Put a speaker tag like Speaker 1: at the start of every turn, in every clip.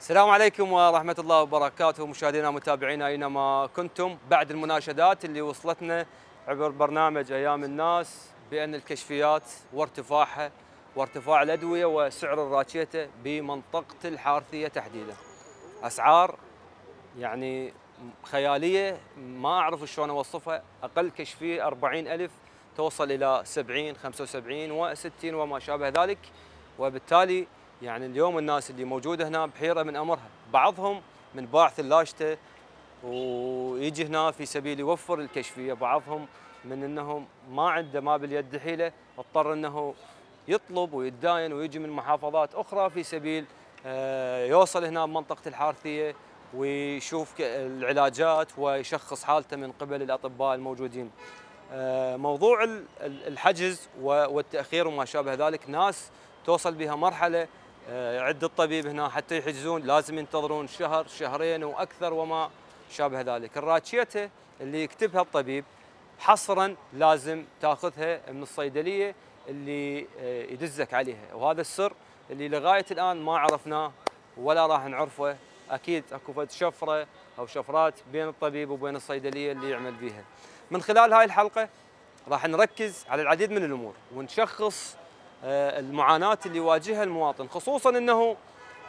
Speaker 1: السلام عليكم ورحمة الله وبركاته. مشاهدينا ومتابعينا أينما كنتم. بعد المناشدات اللي وصلتنا عبر برنامج أيام الناس بأن الكشفيات وارتفاعها وارتفاع الأدوية وسعر الراتشيته بمنطقة الحارثية تحديدا. أسعار يعني خيالية ما أعرف شلون أوصفها. أقل كشفية 40 ألف توصل إلى 70 75 و60 وما شابه ذلك. وبالتالي يعني اليوم الناس اللي موجودة هنا بحيرة من أمرها، بعضهم من باعث اللاشتة ويجي هنا في سبيل يوفر الكشفية، بعضهم من إنهم ما عنده ما باليد حيلة اضطر إنه يطلب ويتداين ويجي من محافظات أخرى في سبيل آه، يوصل هنا بمنطقة الحارثية ويشوف العلاجات ويشخص حالته من قبل الأطباء الموجودين. آه، موضوع الحجز والتأخير وما شابه ذلك ناس توصل بها مرحلة آه، عند الطبيب هنا حتى يحجزون لازم ينتظرون شهر شهرين وأكثر وما شابه ذلك. الراتشيته اللي يكتبها الطبيب حصرا لازم تاخذها من الصيدلية اللي آه، يدزك عليها. وهذا السر اللي لغاية الآن ما عرفناه ولا راح نعرفه. أكيد أكو فد شفرة أو شفرات بين الطبيب وبين الصيدلية اللي يعمل بيها. من خلال هاي الحلقة راح نركز على العديد من الأمور ونشخص المعاناة اللي يواجهها المواطن خصوصا أنه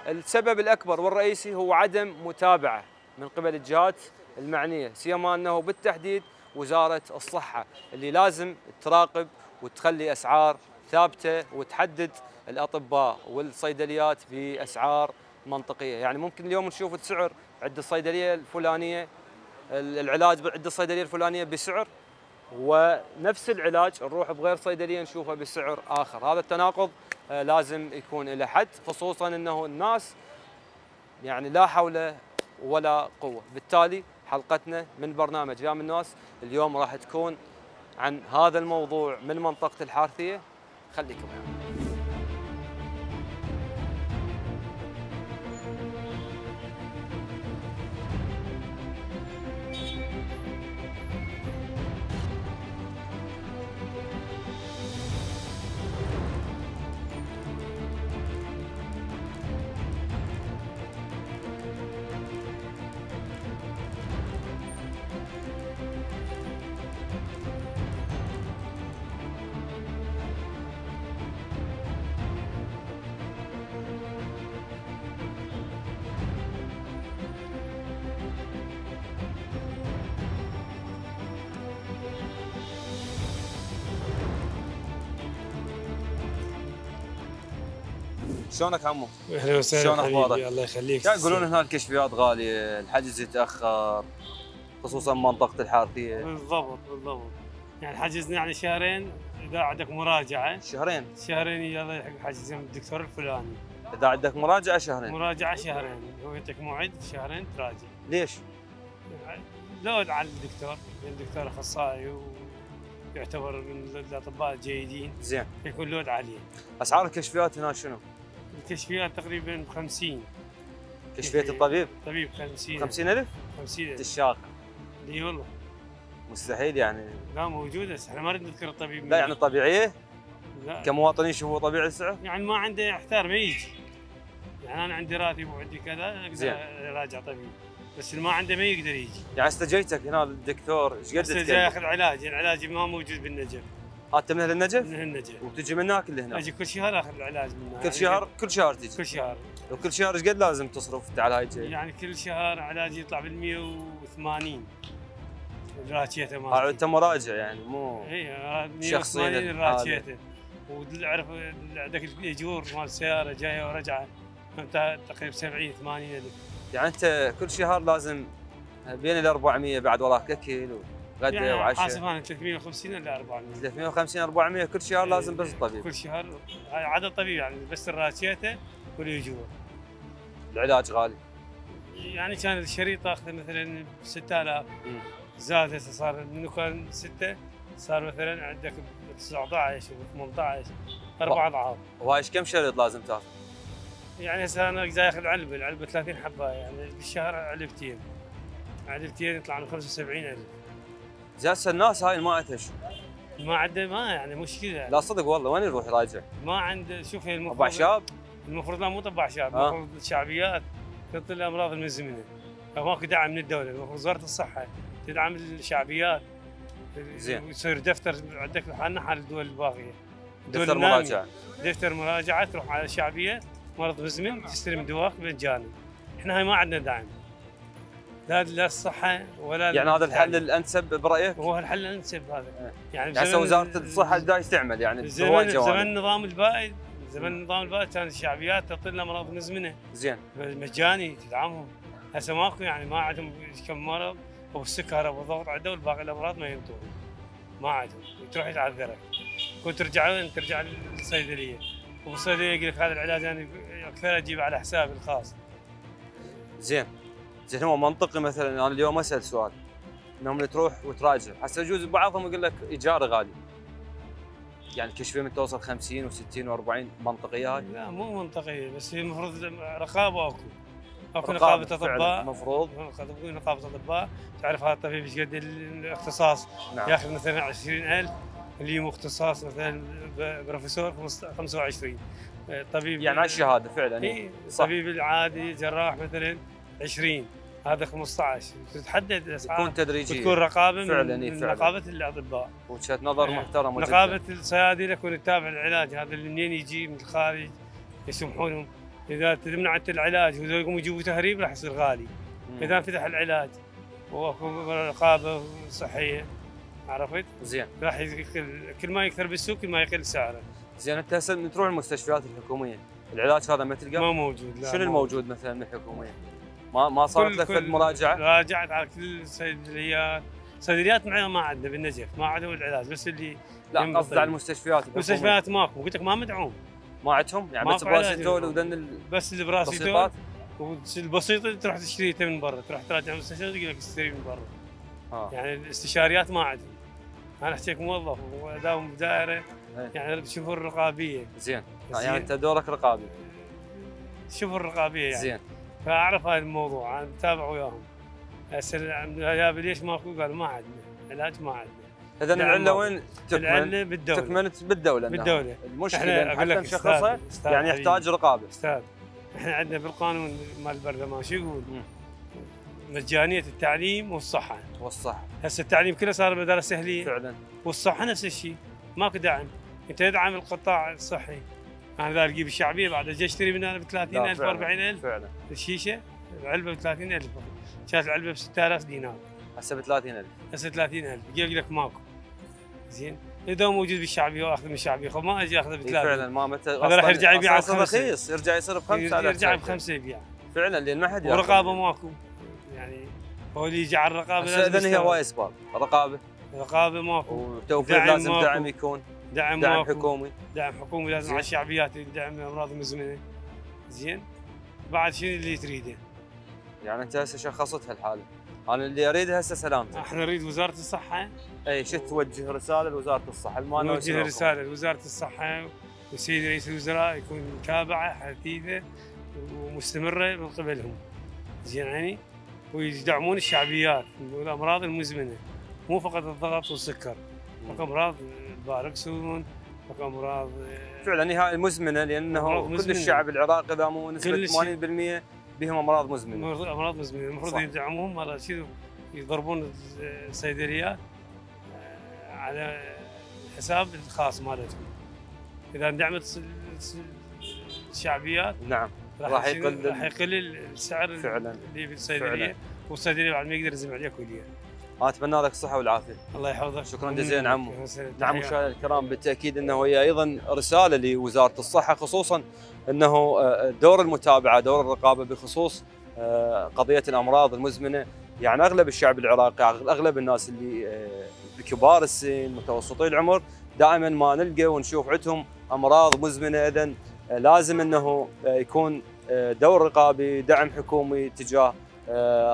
Speaker 1: السبب الأكبر والرئيسي هو عدم متابعة من قبل الجهات المعنية سيما أنه بالتحديد وزارة الصحة اللي لازم تراقب وتخلي أسعار ثابتة وتحدد الأطباء والصيدليات بأسعار منطقية. يعني ممكن اليوم نشوف السعر عند الصيدلية الفلانية العلاج عند الصيدلية الفلانية بسعر ونفس العلاج نروح بغير صيدلية نشوفه بسعر آخر. هذا التناقض آه، لازم يكون له حد خصوصا إنه الناس يعني لا حول ولا قوة. بالتالي حلقتنا من برنامج يا من الناس اليوم راح تكون عن هذا الموضوع من منطقة الحارثية. خليكم يعني. شلونك عمو؟
Speaker 2: أهلا وسهلا شلون أخبارك؟ الله يخليك.
Speaker 1: يقولون هنا الكشفيات غاليه، الحجز يتأخر خصوصا منطقة الحارثية.
Speaker 2: بالضبط بالضبط. يعني حجزنا يعني شهرين إذا عندك مراجعة.
Speaker 1: شهرين؟
Speaker 2: شهرين يلا يلحق حجز الدكتور الفلاني.
Speaker 1: إذا عندك مراجعة شهرين.
Speaker 2: مراجعة شهرين. هو يعطيك موعد شهرين تراجع.
Speaker 1: ليش؟
Speaker 2: لود على الدكتور. الدكتور أخصائي ويعتبر من الأطباء الجيدين.
Speaker 1: زين.
Speaker 2: يكون لود عليه.
Speaker 1: أسعار الكشفيات هنا شنو؟
Speaker 2: الكشفيات تقريبا 50
Speaker 1: كشفية الطبيب؟
Speaker 2: طبيب 50
Speaker 1: 50000
Speaker 2: 50000
Speaker 1: تشاق
Speaker 2: إي والله.
Speaker 1: مستحيل يعني.
Speaker 2: لا موجودة. بس إحنا ما نريد نذكر الطبيب
Speaker 1: لا يعني طبيعية؟
Speaker 2: لا.
Speaker 1: كمواطنين يشوفوا طبيعي السعر؟
Speaker 2: يعني ما عنده يحتار ما يجي. يعني أنا عندي راتب وعندي كذا أقدر أراجع طبيب. بس اللي ما عنده ما يقدر يجي.
Speaker 1: يعني استجيتك هنا الدكتور إيش قد
Speaker 2: جاي ياخذ علاج. العلاج ما موجود بالنجف.
Speaker 1: انت من أهل النجف؟
Speaker 2: من أهل النجف
Speaker 1: وتجي من هناك لهنا؟
Speaker 2: أجي كل شهر اخذ العلاج من
Speaker 1: كل شهر كل شهر تجي؟
Speaker 2: كل شهر
Speaker 1: وكل شهر إيش قد لازم تصرف على هاي الجاي؟
Speaker 2: يعني كل شهر علاجي يطلع بال 180 راتشيته
Speaker 1: مالتي انت مراجع يعني مو
Speaker 2: اي شخصيا راتشيته وعرف عندك الاجور مال السياره جاية ورجعه تقريبا 70 80 الف
Speaker 1: يعني انت كل شهر لازم بين ال 400 بعد وراك اكل غدا
Speaker 2: يعني
Speaker 1: وعشاء.
Speaker 2: أنا 350 إلى 400
Speaker 1: 350 400 كل شهر لازم بس طبيب.
Speaker 2: كل شهر عدد طبيب يعني بس الراتشيته والاجور
Speaker 1: العلاج غالي.
Speaker 2: يعني كان الشريط اخذه مثلا 6000 زاد صار منه كان؟ 6 صار مثلا عندك 19 و 18 أربع أضعاف.
Speaker 1: وهاي كم شريط لازم تاخذ؟
Speaker 2: يعني هسه أنا جاي أخذ علبة العلبة 30 حبة يعني بالشهر علبتين. علبتين يطلع له 75000
Speaker 1: زين هسه الناس هاي ما عندها شو؟
Speaker 2: ما عنده ما يعني مشكلة
Speaker 1: لا صدق والله وين يروح يراجع؟
Speaker 2: ما عنده شوف هي
Speaker 1: المفروض طبع شاب؟
Speaker 2: المفروض لا مو طبع شاب آه. المفروض شعبيات تطل الأمراض المزمنه فماكو دعم من الدولة المفروض وزارة الصحة تدعم الشعبيات
Speaker 1: زين.
Speaker 2: ويصير دفتر عندك حالنا حال الدول الباقيه
Speaker 1: دفتر. مراجعة
Speaker 2: دفتر مراجعة تروح على الشعبية مرض مزمن تستلم دواك مجانا إحنا هاي ما عندنا دعم لا الصحة ولا
Speaker 1: يعني هذا الحل. الأنسب برأيك؟
Speaker 2: هو الحل الأنسب هذا.
Speaker 1: إيه.
Speaker 2: يعني
Speaker 1: يعني وزارة الصحة دا يستعمل؟ يعني
Speaker 2: بزمن
Speaker 1: جوانب.
Speaker 2: النظام البائد زمن النظام البائد كان الشعبيات تعطي امراض مزمنه
Speaker 1: زين.
Speaker 2: مجاني تدعمهم. هسه ماكو يعني ما عندهم كم مرض. أو السكر أو الضغط عندهم والباقي الأمراض ما ينطون ما عندهم. تروح يتعذرك كنت ترجع ترجع للصيدلية. وبالصيدليه يقول لك هذا العلاج أنا أكثر أجيب على حسابي الخاص.
Speaker 1: زين. زين هو منطقي مثلا أنا اليوم اسال سؤال. إنهم تروح وتراجع. هسه يجوز بعضهم يقول لك إيجار غالي. يعني كشفيه من توصل 50 و60 و40 منطقية هاي؟
Speaker 2: لا مو منطقية بس هي المفروض
Speaker 1: رقابة
Speaker 2: أكو.
Speaker 1: أكو
Speaker 2: نقابة أطباء.
Speaker 1: مفروض.
Speaker 2: اكو نقابة أطباء. تعرف هذا الطبيب إيش قد الاختصاص؟
Speaker 1: نعم.
Speaker 2: ياخذ مثلا 20000 اللي هو اختصاص مثلا بروفيسور 25 طبيب
Speaker 1: يعني على الشهاده فعلا
Speaker 2: اي
Speaker 1: صح.
Speaker 2: طبيب العادي جراح مثلا 20 هذا 15 تتحدد الأسعار.
Speaker 1: تكون تدريجيه
Speaker 2: وتكون رقابة من,
Speaker 1: فعلاً، إي
Speaker 2: من
Speaker 1: فعلاً.
Speaker 2: نقابه الأطباء.
Speaker 1: وجهه نظر
Speaker 2: إيه.
Speaker 1: محترمة جداً.
Speaker 2: نقابه الصيادلة يكون تتابع العلاج هذا اللي منين يجي؟ من الخارج. يسمحونهم. إذا تمنع انت العلاج وإذا يقوموا يجيبوا تهريب راح يصير غالي.
Speaker 1: مم.
Speaker 2: إذا انفتح العلاج. وأكو رقابة صحية. عرفت؟
Speaker 1: زين.
Speaker 2: راح يقل. كل ما يكثر بالسوق كل ما يقل سعره.
Speaker 1: زين أنت هسه من تروح المستشفيات الحكومية. العلاج هذا ما تلقاه؟
Speaker 2: ما موجود لا
Speaker 1: شنو الموجود مثلا من الحكومية؟ ما ما صارت لك
Speaker 2: كل-
Speaker 1: مراجعة؟
Speaker 2: راجعت على كل الصيدليات صيدليات معنا ما عندنا بالنجف ما عندهم العلاج بس اللي
Speaker 1: لا قصدي على المستشفيات الحكومية.
Speaker 2: مستشفيات ماكو. قلت لك ما مدعوم.
Speaker 1: ما عندهم؟ يعني بس براسيتول. وذن
Speaker 2: بس اللي براسيتول اللي تروح تشتريته من برا. تروح تراجع المستشفى يقول لك اشتري من برا.
Speaker 1: آه.
Speaker 2: يعني الاستشاريات ما عندهم أنا احكيك موظف واداوم بدائره
Speaker 1: إيه.
Speaker 2: يعني بشوفوا الرقابية.
Speaker 1: زين.
Speaker 2: زين.
Speaker 1: يعني أنت دورك رقابي.
Speaker 2: شوفوا الرقابية يعني.
Speaker 1: زين.
Speaker 2: فأعرف هذا الموضوع أنا متابع وياهم. هسه العياب ليش ماكو؟ قالوا ما عندنا. علاج ما عندنا.
Speaker 1: إذا
Speaker 2: نعم، العلة.
Speaker 1: وين تكمن؟
Speaker 2: العلة بالدولة.
Speaker 1: تكمنت بالدولة إنها.
Speaker 2: بالدولة. المشكلة
Speaker 1: حتى نشخصها يعني. يحتاج رقابة.
Speaker 2: أستاذ إحنا عندنا بالقانون مال البرلمان شو يقول؟ مجانية التعليم والصحة.
Speaker 1: والصح
Speaker 2: هسه التعليم كله صار مدارس اهليه
Speaker 1: فعلا.
Speaker 2: والصحة نفس الشيء. ماكو دعم أنت تدعم القطاع الصحي. أنا اذا أجيب الشعبية بعد أجي اشتري من هنا ب 30000 و
Speaker 1: فعلاً.
Speaker 2: 40000
Speaker 1: فعلا.
Speaker 2: الشيشة العلبه ب 30000 كانت العلبه ب 6000 دينار.
Speaker 1: هسه ب 30000 هسه
Speaker 2: هسه 30000 يقول لك ماكو. زين. إذا موجود بالشعبية وأخذ من الشعبية. خب ما أجي أخذه ب
Speaker 1: إي
Speaker 2: 3
Speaker 1: فعلا ما متى
Speaker 2: هذا راح يرجع يبيع.
Speaker 1: رخيص. يرجع يصير بخمسة على
Speaker 2: يرجع
Speaker 1: أساس.
Speaker 2: بخمسة يبيع.
Speaker 1: فعلا لأن ما حد.
Speaker 2: ورقابة ماكو. يعني هو اللي يجي على الرقابة
Speaker 1: اذا هي. هواي اسباب رقابة.
Speaker 2: رقابة ماكو.
Speaker 1: وتوفير لازم. دعم يكون.
Speaker 2: دعم
Speaker 1: دعم حكومي.
Speaker 2: دعم حكومي لازم. على الشعبيات يدعم الأمراض المزمنة. زين. بعد شنو اللي تريده؟
Speaker 1: يعني أنت هسه شخصت هالحاله أنا اللي أريده هسه سلامتك.
Speaker 2: إحنا نريد وزارة الصحة.
Speaker 1: إي شو توجه رسالة لوزارة الصحة؟ المانع
Speaker 2: نوجه رسالة لوزارة الصحة والسيد رئيس الوزراء يكون متابعة حثيثه ومستمرة من قبلهم. زين يعني؟ ويدعمون الشعبيات والأمراض المزمنة. مو فقط الضغط والسكر اكو أمراض الباركسون اكو امراض
Speaker 1: فعلا هي هاي مزمنة
Speaker 2: لأنه
Speaker 1: كل
Speaker 2: مزمنة.
Speaker 1: الشعب العراقي إذا مو نسبة
Speaker 2: شيء.
Speaker 1: 80% بهم أمراض مزمنة
Speaker 2: امراض مزمنة المفروض. يدعموهم شنو يضربون الصيدليات آه، على الحساب الخاص مالتهم إذا دعمت الس- الس- الشعبيات
Speaker 1: نعم
Speaker 2: راح
Speaker 1: يقل
Speaker 2: راح يقل السعر
Speaker 1: فعلاً.
Speaker 2: اللي في الصيدليه. والصيدليه بعد ما يقدر يزم عليه كليه
Speaker 1: أنا أتمنى لك الصحة والعافية.
Speaker 2: الله يحفظك.
Speaker 1: شكراً جزيلاً عمو. نعم مشاهدينا الكرام بالتأكيد إنه هي أيضا رسالة لوزارة الصحة خصوصا إنه آه، دور المتابعة دور الرقابة بخصوص آه، قضية الأمراض المزمنة. يعني أغلب الشعب العراقي أغلب الناس اللي آه، بكبار السن متوسطي العمر دائما ما نلقى ونشوف عندهم أمراض مزمنة. اذا لازم إنه يكون دور رقابي دعم حكومي تجاه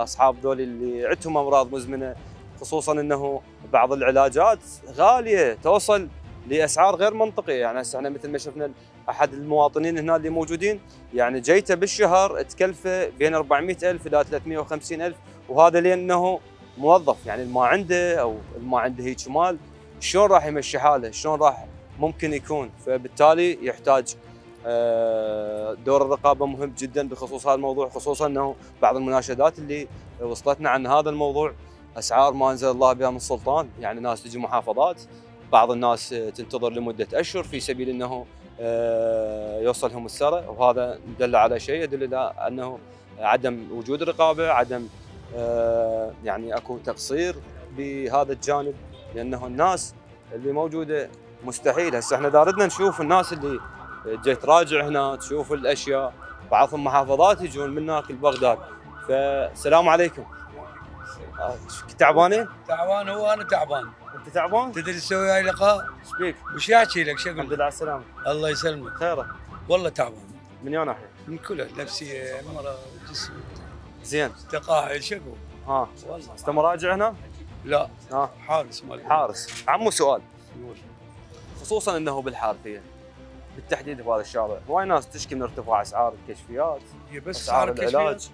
Speaker 1: أصحاب ذول اللي عندهم أمراض مزمنة. خصوصا إنه بعض العلاجات غالية توصل لأسعار غير منطقية. يعني هسه إحنا مثل ما شفنا أحد المواطنين هنا اللي موجودين يعني جيته بالشهر تكلفة بين 400 ألف إلى 350 ألف وهذا لأنه موظف. يعني ما عنده أو ما عنده هيك مال شلون راح يمشي حاله؟ شلون راح ممكن يكون؟ فبالتالي يحتاج آه، دور الرقابة مهم جدا بخصوص هذا الموضوع خصوصا إنه بعض المناشدات اللي وصلتنا عن هذا الموضوع أسعار ما أنزل الله بها من سلطان. يعني ناس تجي محافظات بعض الناس تنتظر لمدة أشهر في سبيل إنه آه، يوصلهم السرى وهذا دل على شيء يدل على أنه عدم وجود رقابة عدم آه، يعني أكو تقصير بهذا الجانب. لأنه الناس اللي موجودة مستحيل. هسه إحنا داردنا نشوف الناس اللي جاي تراجع هنا تشوف الأشياء. بعضهم محافظات يجون من هناك لبغداد فالسلام عليكم. تعبانين؟
Speaker 3: تعبان هو أنا تعبان.
Speaker 1: أنت تعبان؟
Speaker 3: تدري تسوي هاي لقاء؟
Speaker 1: إيش بيك؟
Speaker 3: وش يحكي لك؟ شو
Speaker 1: الحمد
Speaker 3: أقول
Speaker 1: لله على السلامة.
Speaker 3: الله يسلمك.
Speaker 1: خيرك.
Speaker 3: والله تعبان.
Speaker 1: من يوم ناحية؟
Speaker 3: من كله نفسيه مرض جسم.
Speaker 1: زين.
Speaker 3: تقاعد شو أقول
Speaker 1: ها.
Speaker 3: والله.
Speaker 1: أنت مراجع هنا؟
Speaker 3: لا.
Speaker 1: ها.
Speaker 3: حارس مال
Speaker 1: حارس. عمو سؤال.
Speaker 3: يقول.
Speaker 1: خصوصا إنه بالحارثية. بالتحديد بهذا الشارع. هواي ناس تشكي من ارتفاع أسعار الكشفيات.
Speaker 3: هي بس
Speaker 1: أسعار
Speaker 3: الكشفيات؟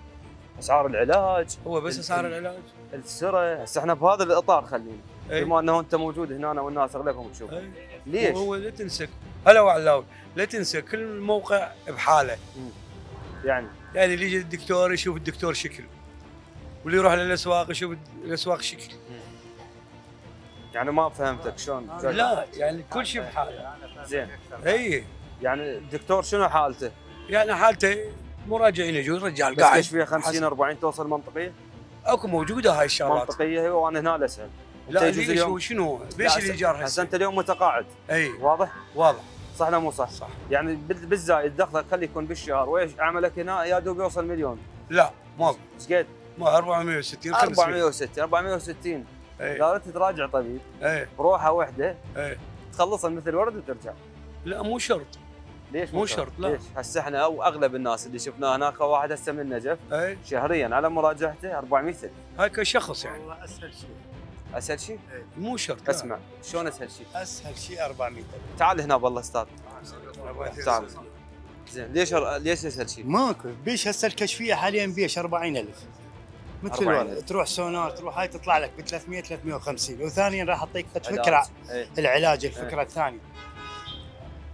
Speaker 1: أسعار العلاج.
Speaker 3: هو بس أسعار
Speaker 1: ال-
Speaker 3: العلاج؟
Speaker 1: السرة هسه إحنا بهذا الإطار خلينا. بما إنه أنت موجود هنا والناس أغلبهم تشوف. ليش؟
Speaker 3: هو لا تنسى هلا وعلاوي لا تنسى كل موقع بحاله.
Speaker 1: يعني؟
Speaker 3: يعني اللي يجي الدكتور يشوف الدكتور شكل. واللي يروح للأسواق يشوف الأسواق شكل.
Speaker 1: يعني ما فهمتك شلون؟
Speaker 3: لا يعني كل شيء بحاله.
Speaker 1: زين.
Speaker 3: إي.
Speaker 1: يعني الدكتور شنو حالته؟
Speaker 3: يعني حالته مراجعين يجون رجال.
Speaker 1: بس
Speaker 3: قاعد.
Speaker 1: كشفيه 50 40 توصل منطقية؟
Speaker 3: اكو موجودة هاي الشغلات.
Speaker 1: منطقية وأنا هنا اسال
Speaker 3: لا
Speaker 1: يجوز
Speaker 3: ليش
Speaker 1: اليوم-
Speaker 3: شنو؟ ليش الإيجار
Speaker 1: هسه؟ انت اليوم متقاعد.
Speaker 3: أي.
Speaker 1: واضح؟
Speaker 3: واضح.
Speaker 1: صح لا مو صح؟
Speaker 3: صح.
Speaker 1: يعني بال- بالزايد دخلك خلي يكون بالشهر. ويش عملك هنا؟ يا دوب يوصل مليون.
Speaker 3: لا ماكو
Speaker 1: إيش قد؟
Speaker 3: ما 460 500
Speaker 1: 460 460
Speaker 3: أي.
Speaker 1: اذا انت تراجع طبيب.
Speaker 3: أي.
Speaker 1: بروحه واحدة
Speaker 3: أي.
Speaker 1: تخلصها مثل ورد وترجع.
Speaker 3: لا مو شرط.
Speaker 1: ليش
Speaker 3: مو شرط، لا.
Speaker 1: ليش؟ هسه إحنا أو أغلب الناس اللي شفناه هناك واحد هسه من النجف
Speaker 3: أي.
Speaker 1: شهريا على مراجعته 400 الف
Speaker 3: هاي كشخص يعني.
Speaker 4: والله أسهل شيء.
Speaker 1: أسهل شيء؟
Speaker 3: مو شرط لا.
Speaker 1: اسمع شلون أسهل شيء؟
Speaker 4: أسهل شيء 400
Speaker 1: تعال هنا بالله أستاذ. تعال. زين ليش ليش أسهل شيء؟
Speaker 4: ماكو. بيش هسه الكشفية حاليا بيش 40000 مثل
Speaker 1: 40,000.
Speaker 4: الورد تروح سونار تروح هاي تطلع لك ب 300 350 وثانيا راح
Speaker 1: أعطيك.
Speaker 4: فكره العلاج الفكرة الثانية.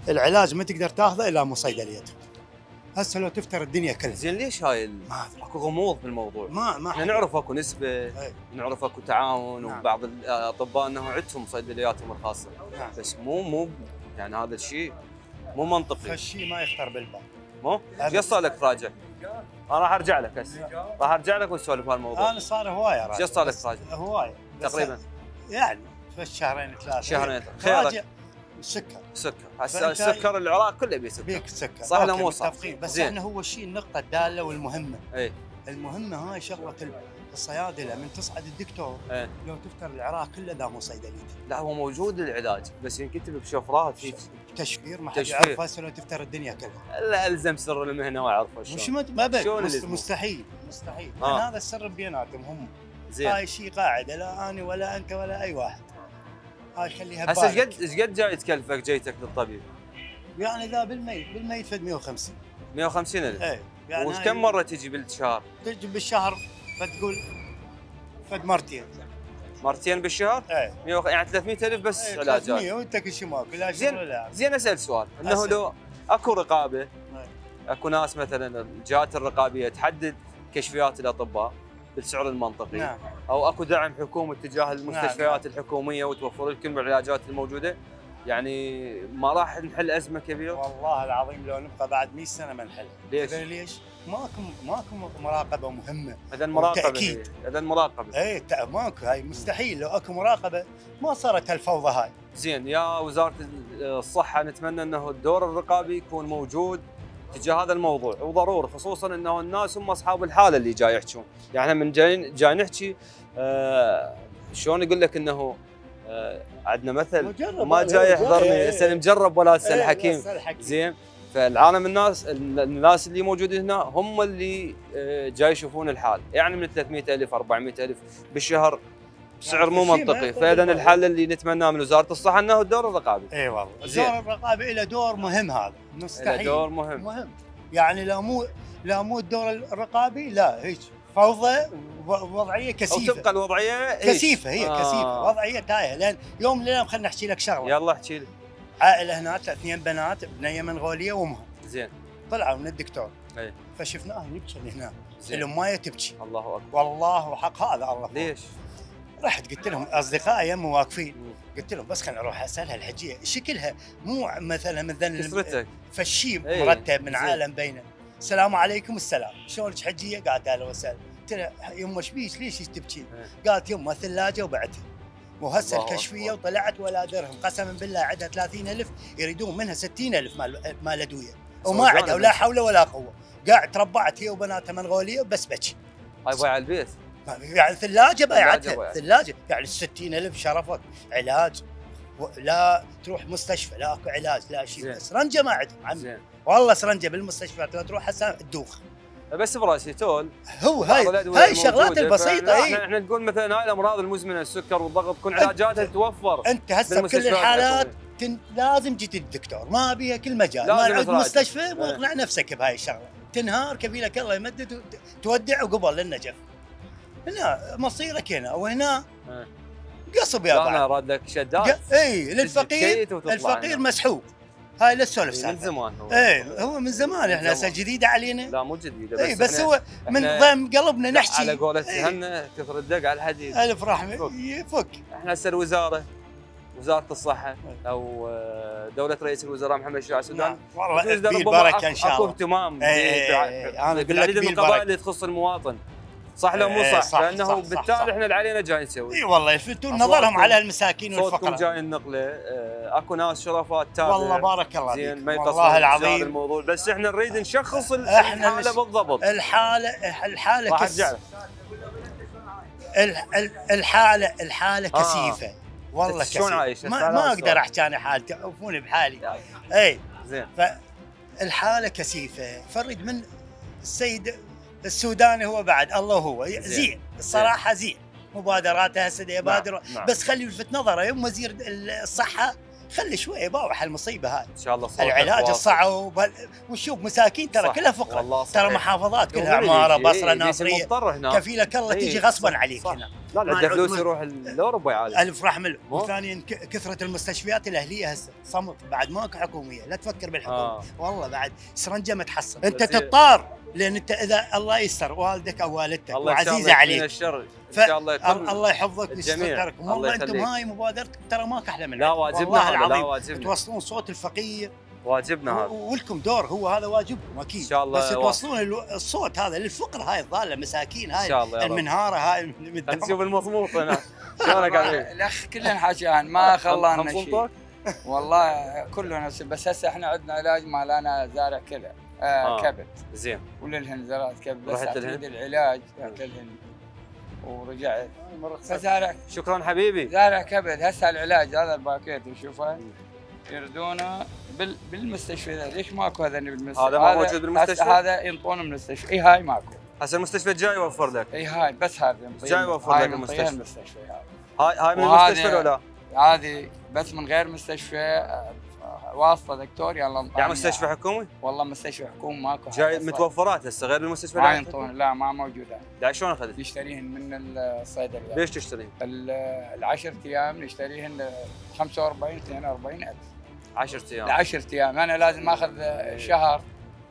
Speaker 4: العلاج ما تقدر تاخذه إلا مو صيدليتك هسه لو تفتر الدنيا كلها.
Speaker 1: زين ليش هاي ال-
Speaker 4: ما أدري.
Speaker 1: أكو غموض بالموضوع؟
Speaker 4: ما ما إحنا
Speaker 1: نعرف أكو نسبة
Speaker 4: إيه.
Speaker 1: نعرف أكو تعاون
Speaker 4: نعم.
Speaker 1: وبعض الاطباء انه عندهم صيدلياتهم الخاصة.
Speaker 4: نعم.
Speaker 1: بس مو مو يعني هذا الشيء مو منطقي.
Speaker 4: هالشيء ما يخطر بالبال.
Speaker 1: مو؟ إيش صار لك تراجع؟ أنا راح أرجع لك هسه. راح أرجع لك ونسولف بهالموضوع
Speaker 4: أنا صار هواية
Speaker 1: إيش صار لك تراجع؟
Speaker 4: هواية.
Speaker 1: تقريبا.
Speaker 4: يعني في شهرين ثلاثة.
Speaker 1: شهرين.
Speaker 4: راجع
Speaker 1: خيرك.
Speaker 4: السكر
Speaker 1: سكر. هسه السكر العراق كله بيه سكر.
Speaker 4: بيك سكر.
Speaker 1: صح ولا مو صح؟
Speaker 4: بس
Speaker 1: زين.
Speaker 4: إحنا هو الشيء النقطة الدالة والمهمة.
Speaker 1: اي
Speaker 4: المهمة هاي شغلة ال- الصيادلة. من تصعد الدكتور
Speaker 1: إيه.
Speaker 4: لو تفتر العراق كله لا مو صيدليته
Speaker 1: لا هو موجود العلاج بس ينكتب بشفرات هيك.
Speaker 4: تشفير ما حد
Speaker 1: تشفير.
Speaker 4: يعرف هسه لو تفتر الدنيا كلها.
Speaker 1: لا ألزم سر المهنه واعرفه
Speaker 4: مش
Speaker 1: شلون.
Speaker 4: مت- ما مست- مستحيل. مستحيل.
Speaker 1: آه.
Speaker 4: هذا السر بيناتهم هم.
Speaker 1: زين.
Speaker 4: هاي شيء قاعدة لا أنا ولا أنت ولا أي واحد. هاي خليها
Speaker 1: هسه
Speaker 4: إيش.
Speaker 1: قد إيش قد جاي تكلفك جيتك للطبيب؟
Speaker 4: يعني ذا بالميت بالميت فد 150
Speaker 1: 150 ألف
Speaker 4: إيه يعني
Speaker 1: وش
Speaker 4: هاي
Speaker 1: كم مرة تجي بالشهر؟
Speaker 4: تجي بالشهر فتقول فد مرتين
Speaker 1: مرتين بالشهر؟
Speaker 4: إيه
Speaker 1: 100 وخ- يعني 300 ألف بس
Speaker 4: إيه،
Speaker 1: علاجات
Speaker 4: 300 وانت كل شيء ماكو لا
Speaker 1: زين. زين أسأل سؤال إنه
Speaker 4: أسأل.
Speaker 1: لو أكو رقابة
Speaker 4: إيه.
Speaker 1: أكو ناس مثلا الجهات الرقابية تحدد كشفيات الأطباء بالسعر المنطقي
Speaker 4: نعم
Speaker 1: أو أكو دعم حكومي تجاه المستشفيات
Speaker 4: نعم.
Speaker 1: الحكومية وتوفر لكم العلاجات الموجودة يعني ما راح نحل أزمة كبيرة
Speaker 4: والله العظيم لو نبقى بعد 100 سنة ما نحل
Speaker 1: ليش؟
Speaker 4: ليش؟ ماكو ماكو مراقبة مهمة
Speaker 1: هذا المراقبه
Speaker 4: بالتأكيد.
Speaker 1: هي. هذا المراقبه
Speaker 4: اي ماكو هاي مستحيل لو أكو مراقبة ما صارت هالفوضى هاي
Speaker 1: زين يا وزارة الصحة نتمنى إنه الدور الرقابي يكون موجود تجاه هذا الموضوع. وضروري خصوصا إنه الناس هم أصحاب الحالة اللي جاي يحجون يعني إحنا من جاي جاي نحكي آه شلون أقول لك إنه آه عندنا مثل
Speaker 4: مجرب
Speaker 1: ما جاي
Speaker 4: جاي،
Speaker 1: يحضرني.
Speaker 4: إيه.
Speaker 1: هسه المجرب ولا هسه
Speaker 4: إيه،
Speaker 1: الحكيم
Speaker 4: الحكيم.
Speaker 1: زين؟ فالعالم الناس الناس اللي موجودين هنا هم اللي آه، جاي يشوفون الحال. يعني من 300 ألف 400 ألف بالشهر بسعر مو
Speaker 4: يعني
Speaker 1: منطقي. فاذا. الحل اللي نتمناه من وزارة الصحة إنه الدور الرقابي.
Speaker 4: إي والله
Speaker 1: زين.
Speaker 4: دور الرقابه له دور مهم هذا.
Speaker 1: له
Speaker 4: مستحيل
Speaker 1: دور مهم.
Speaker 4: مهم. يعني لا مو لا مو الدور الرقابي لا هيك فوضى
Speaker 1: وضعية
Speaker 4: كثيفة.
Speaker 1: تبقى الوضعية هيك.
Speaker 4: كثيفة هي
Speaker 1: آه.
Speaker 4: كثيفة. وضعية تايهه لأن يوم من الأيام خلينا نحكي لك شغلة.
Speaker 1: يلا احكي لي.
Speaker 4: عائلة هناك اثنين بنات بنيه منغوليه وامهم
Speaker 1: زين.
Speaker 4: طلعوا من الدكتور.
Speaker 1: إيه.
Speaker 4: فشفناه يبكي هنا الامايه تبكي.
Speaker 1: الله أكبر.
Speaker 4: والله حق هذا الله. فوق.
Speaker 1: ليش؟
Speaker 4: رحت قلت لهم أصدقائي يم واقفين. قلت لهم بس خليني أروح أسألها الحجيه شكلها مو مثلا مثل
Speaker 1: كسرتك.
Speaker 4: فالشي
Speaker 1: إيه،
Speaker 4: مرتب من
Speaker 1: زين.
Speaker 4: عالم بينه. السلام عليكم السلام. شلونك حجيه قالت أهلا وسهلا قلت لها يمه إيش بيك ليش تبكين قالت يمه ثلاجه وبعتها. وهسه
Speaker 1: الكشفية.
Speaker 4: وطلعت ولا درهم. قسما بالله عندها 30000 يريدون منها 60000 مال مال
Speaker 1: أدوية.
Speaker 4: وما عندها ولا
Speaker 1: بس.
Speaker 4: حول ولا قوة. قاعد تربعت هي وبناتها منغوليه وبس بكي
Speaker 1: هاي بايع البيت.
Speaker 4: يعني ثلاجه بايعتها. ثلاجه يعني 60000 شرفك علاج لا تروح مستشفى لا اكو علاج لا شيء. سرنجه ما عندهم عمي والله سرنجه بالمستشفيات تروح هسه تدوخ
Speaker 1: بس براسيتول
Speaker 4: هو هاي هاي الشغلات. البسيطه اي
Speaker 1: إحنا نقول مثلا هاي الامراض المزمنه السكر والضغط تكون علاجاتها تتوفر
Speaker 4: انت هسه بكل الحالات. تن... لازم جيت الدكتور ما بيها كل مجال ما عند. مستشفى
Speaker 1: إيه.
Speaker 4: واقنع نفسك بهاي الشغله تنهار كفيلك الله يمدد تودع وقبل للنجف هنا مصيرك هنا وهنا. قصب يا
Speaker 1: أنا
Speaker 4: بعض.
Speaker 1: أراد لك شدات
Speaker 4: إي للفقير الفقير
Speaker 1: هنا.
Speaker 4: مسحوق هاي لا تسولف
Speaker 1: من
Speaker 4: سالفة.
Speaker 1: زمان هو.
Speaker 4: إيه هو من زمان إحنا
Speaker 1: من
Speaker 4: هسه. جديدة علينا.
Speaker 1: لا مو جديدة
Speaker 4: إي بس هو من ضم قلبنا
Speaker 1: على
Speaker 4: نحكي.
Speaker 1: قولة
Speaker 4: إيه.
Speaker 1: هنا كثر الدق على الحديد.
Speaker 4: ألف رحمة.
Speaker 1: فك.
Speaker 4: يفك
Speaker 1: إحنا هسه الوزارة وزارة الصحة أو آه، دولة رئيس الوزراء محمد شيع السودان.
Speaker 4: نعم. والله
Speaker 1: ربما
Speaker 4: بركة
Speaker 1: إن
Speaker 4: شاء
Speaker 1: أكو
Speaker 4: الله.
Speaker 1: اهتمام
Speaker 4: إيه،
Speaker 1: بع-
Speaker 4: إيه، أنا أقول لك
Speaker 1: من القضايا. اللي تخص المواطن. صح لو مو
Speaker 4: إيه،
Speaker 1: صح؟
Speaker 4: صح،
Speaker 1: لأنه
Speaker 4: صح،
Speaker 1: بالتالي
Speaker 4: صح.
Speaker 1: إحنا اللي علينا جاي نسوي.
Speaker 4: إي والله يلفتون نظرهم على المساكين
Speaker 1: صوتكم
Speaker 4: والفقراء.
Speaker 1: جاي النقلة. آه، أكو ناس شرفات تابع.
Speaker 4: والله بارك الله
Speaker 1: زين
Speaker 4: فيك.
Speaker 1: ما يقصرون
Speaker 4: والله
Speaker 1: هذا
Speaker 4: العظيم.
Speaker 1: الموضوع. بس إحنا نريد نشخص
Speaker 4: إحنا الحالة
Speaker 1: بالضبط.
Speaker 4: الحاله الحالة
Speaker 1: راح
Speaker 4: أرجع. الحاله الحالة
Speaker 1: آه.
Speaker 4: كثيفه والله
Speaker 1: أنت شلون
Speaker 4: كثيفه
Speaker 1: عايش؟
Speaker 4: ما, ما
Speaker 1: أقدر.
Speaker 4: أحكي أنا حالتي. عرفوني بحالي. إي.
Speaker 1: زين.
Speaker 4: فالحاله كثيفه فرد من السيد السوداني هو بعد الله هو.
Speaker 1: زين.
Speaker 4: الصراحة زين. مبادراته هسه دا يبادر.
Speaker 1: نعم، نعم.
Speaker 4: بس خلي يلفت نظره يوم وزير الصحة خلي شوي يباوح المصيبة هاي
Speaker 1: إن شاء الله
Speaker 4: العلاج. الصعب وشوف مساكين ترى كلها فقراء.
Speaker 1: والله
Speaker 4: ترى. محافظات كلها عمارة
Speaker 1: بصرة ناصرية.
Speaker 4: كفيلك الله
Speaker 1: إيه،
Speaker 4: تيجي غصبا
Speaker 1: صح،
Speaker 4: عليك
Speaker 1: صح.
Speaker 4: هنا.
Speaker 1: لا لا عنده فلوس يروح لاوروبا يعالج
Speaker 4: ألف
Speaker 1: رحمة؟
Speaker 4: وثانيا كثرة المستشفيات الأهلية هسه. صمت. بعد ماكو حكومية. لا تفكر بالحكومة.
Speaker 1: آه.
Speaker 4: والله بعد. سرنجة ما تحصل انت تضطر. لأن أنت إذا الله يستر والدك أو والدتك
Speaker 1: الله وعزيزة
Speaker 4: عليك.
Speaker 1: الشر.
Speaker 4: إن
Speaker 1: شاء الله
Speaker 4: ال-
Speaker 1: يكون
Speaker 4: الله يحفظك
Speaker 1: الجميع.
Speaker 4: ويسترك
Speaker 1: الله
Speaker 4: والله
Speaker 1: أنتم.
Speaker 4: هاي مبادرتكم ترى ماكو أحلى منها.
Speaker 1: لا واجبنا
Speaker 4: والله
Speaker 1: هذا لا
Speaker 4: العظيم.
Speaker 1: واجبنا.
Speaker 4: توصلون صوت الفقير.
Speaker 1: واجبنا هذا.
Speaker 4: و- ولكم دور هو هذا واجبكم أكيد.
Speaker 1: إن شاء الله
Speaker 4: بس. توصلون الو- الصوت هذا للفقراء هاي الضاله مساكين
Speaker 1: إن
Speaker 4: هاي
Speaker 1: شاء الله يا رب.
Speaker 4: المنهارة هاي.
Speaker 1: نشوف المضبوط هنا شلونك؟
Speaker 5: الأخ كلنا حكيان ما خلانا شيء؟ والله كلنا بس هسه إحنا عندنا علاج مال أنا زارع كلى آه
Speaker 1: آه.
Speaker 5: كبد
Speaker 1: زين
Speaker 5: وللهن زرعت كبد بس
Speaker 1: رحت للهند؟
Speaker 5: العلاج رحت للهند ورجعت فزارع
Speaker 1: شكرا حبيبي
Speaker 5: زارع كبد هسه العلاج هذا الباكيت تشوفه يردونه بال بالمستشفى. ليش ماكو هذا بالمستشفى
Speaker 1: هذا ما موجود بالمستشفى؟
Speaker 5: هذا ينطونه بالمستشفى إي هاي ماكو
Speaker 1: هسه المستشفى الجاي يوفر لك
Speaker 5: إي هاي بس هذا.
Speaker 1: جاي يوفر لك المستشفى.
Speaker 5: المستشفى.
Speaker 1: هاي هاي من المستشفى ولا
Speaker 5: هذه بس من غير مستشفى واسطه دكتور يلا انطاني
Speaker 1: يعني مستشفى. حكومي؟
Speaker 5: والله مستشفى حكومي ماكو
Speaker 1: جاي متوفرات هسه غير المستشفى
Speaker 5: ما ينطون لا ما موجودة.
Speaker 1: لا شلون أخذت؟
Speaker 5: نشتريهن من الصيدلية.
Speaker 1: ليش تشتري؟
Speaker 5: ال- العشر أيام نشتريهن 45 42 ألف.
Speaker 1: 10 أيام.
Speaker 5: العشر أيام. أنا لازم آخذ شهر.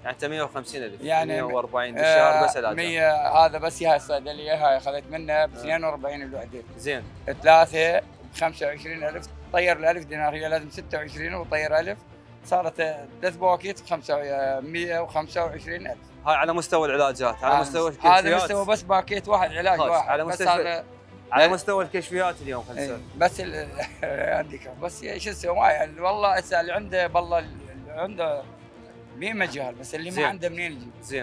Speaker 1: يعني انت 150 ألف.
Speaker 5: يعني
Speaker 1: 140 بالشهر بس
Speaker 5: آه،
Speaker 1: العلاج
Speaker 5: 100 هذا بس هاي الصيدلية هاي أخذت منها ب 42 الوحده
Speaker 1: زين.
Speaker 5: ثلاثة ب 25 ألف طير ال 1000 دينار هي لازم 26 وطير 1000 صارت ثلاث بواكيت 125 ألف.
Speaker 1: هاي على مستوى العلاجات على مستوى
Speaker 5: هذا
Speaker 1: الكشفيات.
Speaker 5: مستوى بس باكيت واحد علاج واحد.
Speaker 1: على
Speaker 5: بس هذا
Speaker 1: على
Speaker 5: إيه.
Speaker 1: مستوى الكشفيات اليوم خلينا
Speaker 5: إيه،
Speaker 1: نسولف
Speaker 5: بس عندك بس شو أسوي يعني والله هسه اللي عنده بالله عنده مية مجال؟ بس اللي. ما عنده منين يجيب؟
Speaker 1: زين.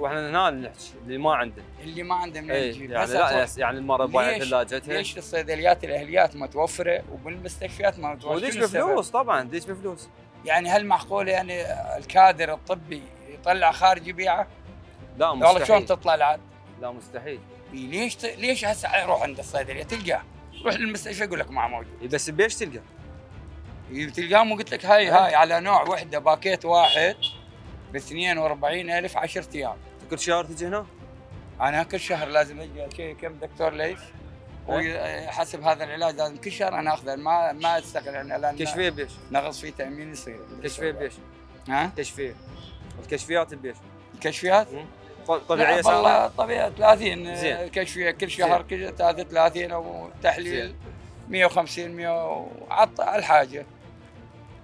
Speaker 1: وإحنا هنا نحكي اللي ما عنده
Speaker 5: اللي ما عنده منين
Speaker 1: اي
Speaker 5: يجيب
Speaker 1: يعني لا
Speaker 5: أتوقع-
Speaker 1: يعني المرة بايع
Speaker 5: ليش-
Speaker 1: ثلاجتها
Speaker 5: ليش الصيدليات الأهليات متوفره وبالمستشفيات ما متوفره السبب؟
Speaker 1: بفلوس طبعا ديش بفلوس.
Speaker 5: يعني هل معقول يعني الكادر الطبي يطلع خارج يبيعه؟
Speaker 1: لا
Speaker 5: والله شلون
Speaker 1: مستحيل.
Speaker 5: تطلع العاد؟
Speaker 1: لا مستحيل.
Speaker 5: ليش ت... ليش هسه روح عند الصيدلية؟ تلقاه. روح للمستشفى يقول لك ما موجود.
Speaker 1: بس بيش تلقى
Speaker 5: تلقاه مو قلت لك هاي هاي على نوع وحدة باكيت واحد ب 42000 10 أيام.
Speaker 1: كل شهر تجي هنا؟
Speaker 5: أنا كل شهر لازم أجي. كم دكتور ليش؟ وحسب هذا العلاج لازم كل شهر أنا أخذه. ما ما استغنى عنه لأن
Speaker 1: كشفية بيش؟
Speaker 5: نغص فيه تأمين يصير.
Speaker 1: كشفية بيش.
Speaker 5: ها؟
Speaker 1: كشفية. الكشفيات بيش.
Speaker 5: الكشفيات؟
Speaker 1: ط- طبيعية
Speaker 5: والله طبيعي 30
Speaker 1: زين.
Speaker 5: كشفية كل شهر كل 33 أو تحليل
Speaker 1: زين.
Speaker 5: 150 100 عط على الحاجة.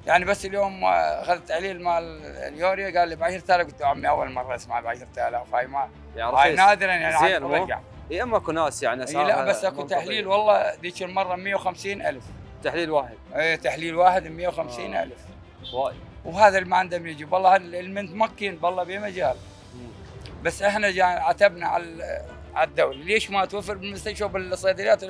Speaker 5: يعني بس اليوم آه، أخذت تحليل مال اليوريا قال لي ب 10000 قلت له عمي أول مرة أسمع ب 10000 هاي ما هاي نادرا يعني
Speaker 1: زين،؟
Speaker 5: رجع
Speaker 1: اي أما أكو ناس يعني
Speaker 5: إي
Speaker 1: اسعارها
Speaker 5: لا بس
Speaker 1: أكو.
Speaker 5: تحليل والله ذيك المرة 150000
Speaker 1: تحليل واحد.
Speaker 5: إي تحليل واحد ب 150000
Speaker 1: وايد.
Speaker 5: وهذا اللي ما عنده يجي والله المتمكن والله بمجال بس إحنا جا عتبنا على على الدولة. ليش ما توفر بالمستشفى وبالصيدليات؟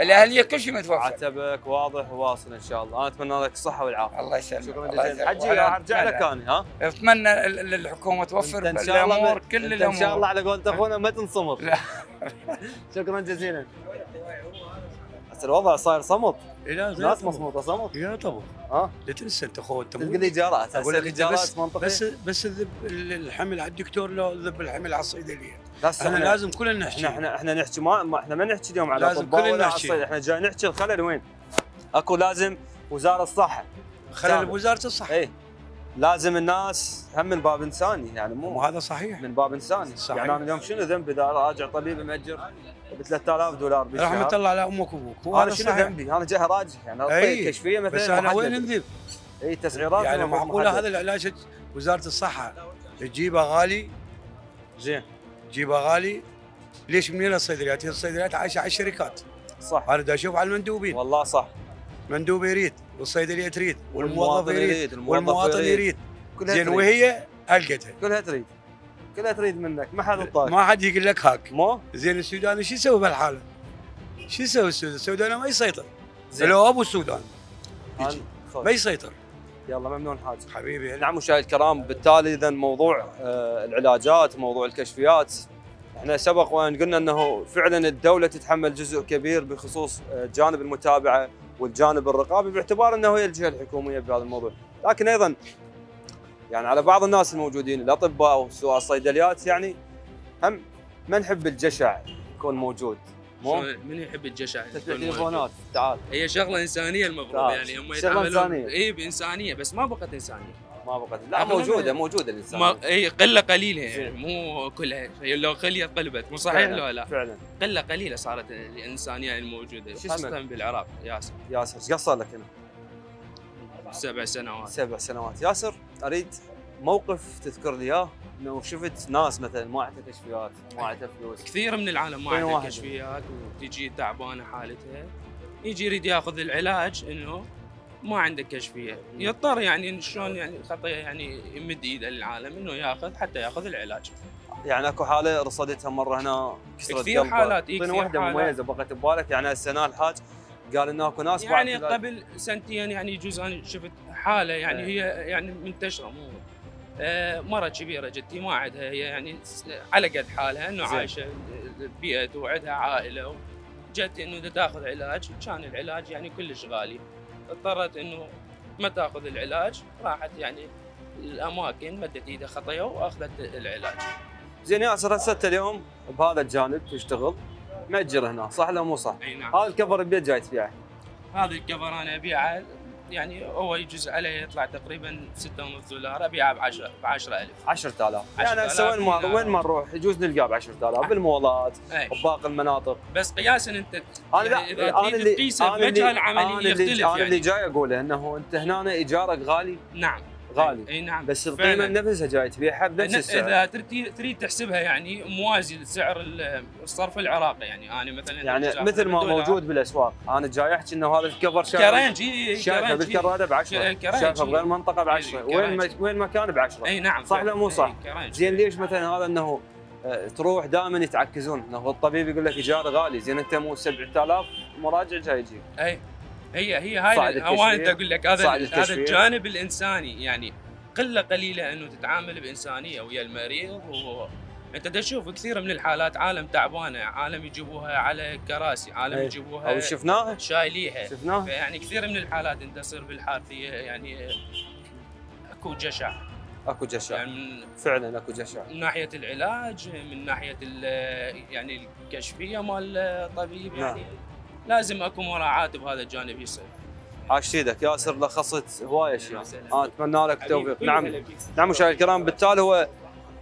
Speaker 5: الأهلية كل شيء متوفر.
Speaker 1: عتبك واضح وواصل إن شاء الله. أنا أتمنى لك الصحة والعافية.
Speaker 5: الله يسلمك.
Speaker 1: شكرا جزيلا. حجي أرجع لك
Speaker 5: أتمنى-
Speaker 1: أنا ها؟
Speaker 5: أتمنى ال- ال- الحكومة توفر
Speaker 1: إن شاء الله الأمور
Speaker 5: كل الأمور
Speaker 1: إن شاء الله على قولة أخونا ما تنصمر
Speaker 5: لا.
Speaker 1: شكرا جزيلا. بس الوضع صاير صمت.
Speaker 3: إيه
Speaker 1: ناس. مصموطه صمت.
Speaker 3: يا طبعا.
Speaker 1: ها؟
Speaker 3: لا تنسى أنت اخو أنت
Speaker 1: تلقى لي ايجارات أقول
Speaker 3: لك
Speaker 1: الايجارات منطقية.
Speaker 3: بس بس الذب الحمل على الدكتور لو ذب الحمل على الصيدلية.
Speaker 1: هسه
Speaker 3: إحنا لازم كلنا نحكي
Speaker 1: إحنا إحنا نحكي ما إحنا ما نحكي اليوم على
Speaker 3: لازم كلنا نحكي.
Speaker 1: إحنا جاي نحكي الخلل وين؟ اكو لازم وزارة الصحة
Speaker 3: خلل. بوزارة الصحة
Speaker 1: اي لازم الناس هم من باب إنساني يعني مو
Speaker 3: مو هذا صحيح
Speaker 1: من باب إنساني
Speaker 3: صحيح.
Speaker 1: يعني أنا اليوم شنو ذنبي إذا راجع طبيب مأجر ب 3000 دولار بالشهر
Speaker 3: رحمة الله على أمك وأبوك
Speaker 1: أنا
Speaker 3: وهذا
Speaker 1: شنو ذنبي؟ أنا جاي راجع يعني. اعطي كشفية مثلا
Speaker 3: بس أنا وين
Speaker 1: محددة.
Speaker 3: نذب؟
Speaker 1: اي تسعيرات
Speaker 3: يعني
Speaker 1: معقولة.
Speaker 3: هذا العلاج وزارة الصحة تجيبه غالي
Speaker 1: زين
Speaker 3: تجيبه غالي ليش منين الصيدليات؟ هي الصيدليات عايشة على الشركات.
Speaker 1: صح.
Speaker 3: أنا دا أشوف على المندوبين.
Speaker 1: والله صح.
Speaker 3: مندوب يريد والصيدلية تريد والموظف
Speaker 1: والمواطن
Speaker 3: يريد والمواطن يريد. زين. وهي ألقتها.
Speaker 1: كلها تريد. كلها تريد منك. ما حد طاق
Speaker 3: ما حد يقول لك هاك.
Speaker 1: مو؟
Speaker 3: زين السوداني شو يسوي بهالحالة؟ شو يسوي السودان؟ السوداني ما يسيطر.
Speaker 1: زين.
Speaker 3: لو أبو السودان. ما يسيطر.
Speaker 1: يلا ممنون حاج
Speaker 3: حبيبي.
Speaker 1: نعم مشاهدي الكرام بالتالي اذا موضوع آه، العلاجات موضوع الكشفيات. إحنا سبق وأن قلنا إنه فعلا الدولة تتحمل جزء كبير بخصوص آه، جانب المتابعة والجانب الرقابي باعتبار إنه هي الجهة الحكومية بهذا الموضوع، لكن أيضا يعني على بعض الناس الموجودين الأطباء وسواء الصيدليات يعني هم ما نحب الجشع يكون موجود.
Speaker 6: من يحب الجشع؟
Speaker 1: تليفونات تعال.
Speaker 6: هي شغلة إنسانية المفروض. يعني هم يتعاملون. إي بإنسانية بس ما بقت إنسانية.
Speaker 1: ما بقت. لا موجودة موجودة الانسان
Speaker 6: ما هي قلة قليلة يعني. مو كلها. لو خليت قلبت مو صحيح لو لا؟
Speaker 1: فعلا.
Speaker 6: قلة قليلة صارت الإنسانية الموجودة
Speaker 1: شو خاصة؟
Speaker 6: بالعراق. ياسر.
Speaker 1: ياسر إيش قصر لك هنا؟
Speaker 6: سبع سنوات.
Speaker 1: سبع سنوات. ياسر أريد موقف تذكر لي إياه إنه شفت ناس مثلا ما عندها كشفيات ما عندها فلوس
Speaker 6: كثير من العالم ما
Speaker 1: وين
Speaker 6: عنده
Speaker 1: واحد؟
Speaker 6: كشفيات وتجي تعبانة حالتها يجي يريد ياخذ العلاج إنه ما عنده كشفية يضطر يعني شلون يعني خطيه يعني يمد ايده للعالم إنه ياخذ حتى ياخذ العلاج
Speaker 1: يعني أكو حالة رصدتها مرة هنا كسرت
Speaker 6: كثير. حالات، إي
Speaker 1: اعطيني
Speaker 6: كثير
Speaker 1: واحدة
Speaker 6: حالات.
Speaker 1: مميزة بقت ببالك يعني هسه الحاج قال انه أكو ناس
Speaker 6: يعني قبل سنتين يعني يجوز أنا شفت حالة يعني
Speaker 1: إيه.
Speaker 6: هي يعني منتشرة مو مرة كبيرة جدتي ما عندها هي يعني على قد حالها
Speaker 1: إنه.
Speaker 6: عايشة بيئة وعندها عائلة. جت إنه تأخذ علاج كان العلاج يعني كلش غالي. اضطرت إنه ما تأخذ العلاج راحت يعني الأماكن مدت إيدها خطية وأخذت العلاج.
Speaker 1: زين ياسر هسه أنت اليوم بهذا الجانب تشتغل مأجر هنا صح ولا مو صح؟
Speaker 6: أي نعم.
Speaker 1: هذا الكفر البيت جاي تبيعه.
Speaker 6: هذا الكفر أنا أبيعه يعني هو يجوز عليه يطلع تقريبا 6.5 دولار ابيعه ب 10 ب 10000
Speaker 1: 10000 يعني
Speaker 6: 10,000
Speaker 1: هسه وين ما وين ما نروح يجوز نلقاه ب 10000 بالمولات
Speaker 6: أي.
Speaker 1: بباقي المناطق.
Speaker 6: بس قياسا أنت
Speaker 1: أنا لا
Speaker 6: يعني
Speaker 1: إذا
Speaker 6: تريد
Speaker 1: اللي
Speaker 6: تقيسه
Speaker 1: أنا اللي
Speaker 6: بمجال عملي يختلف
Speaker 1: أنا اللي
Speaker 6: يعني.
Speaker 1: جاي أقوله إنه أنت هنا إيجارك غالي.
Speaker 6: نعم.
Speaker 1: غالي.
Speaker 6: إي نعم.
Speaker 1: بس
Speaker 6: القيمة.
Speaker 1: نفسها جاي تبيعها بنفس السعر.
Speaker 6: إذا تريد تحسبها يعني موازي لسعر ال- الصرف العراقي يعني. أنا مثلا
Speaker 1: يعني مثل ما موجود بالأسواق. أنا جاي أحكي إنه هذا
Speaker 6: ال cover
Speaker 1: شايفه
Speaker 6: كرنج شايفه.
Speaker 1: بالكرادة ب 10
Speaker 6: ك- كرنج،
Speaker 1: شايفه. بغير منطقة ب 10
Speaker 6: إي،
Speaker 1: وين. وين ما كان ب 10
Speaker 6: إي نعم
Speaker 1: صح. ولا مو صح؟ زين ليش مثلا هذا إنه آه، تروح دائما يتعكزون؟ إنه الطبيب يقول لك إيجار غالي. زين أنت مو 7000 مراجع جاي يجيك
Speaker 6: إي. هي هي هاي هو
Speaker 1: أنا.
Speaker 6: أقول لك هذا هذا. الجانب الإنساني يعني قلة قليلة إنه تتعامل بإنسانية ويا المريض و أنت تشوف كثير من الحالات عالم تعبانة عالم يجيبوها على كراسي عالم
Speaker 1: أي.
Speaker 6: يجيبوها
Speaker 1: أو شفناها
Speaker 6: شايليها
Speaker 1: شفناها
Speaker 6: يعني كثير من الحالات أنت تصير بالحارثيه يعني أكو جشع
Speaker 1: أكو جشع
Speaker 6: يعني
Speaker 1: فعلا أكو جشع
Speaker 6: من ناحية العلاج من ناحية يعني الكشفية مال الطبيب
Speaker 1: نعم.
Speaker 6: لازم اكو مراعاة بهذا الجانب يصير.
Speaker 1: عاش إيدك ياسر لخصت هواي اشياء أنا أتمنى لك التوفيق. نعم. نعم مشاهدينا الكرام بالتالي هو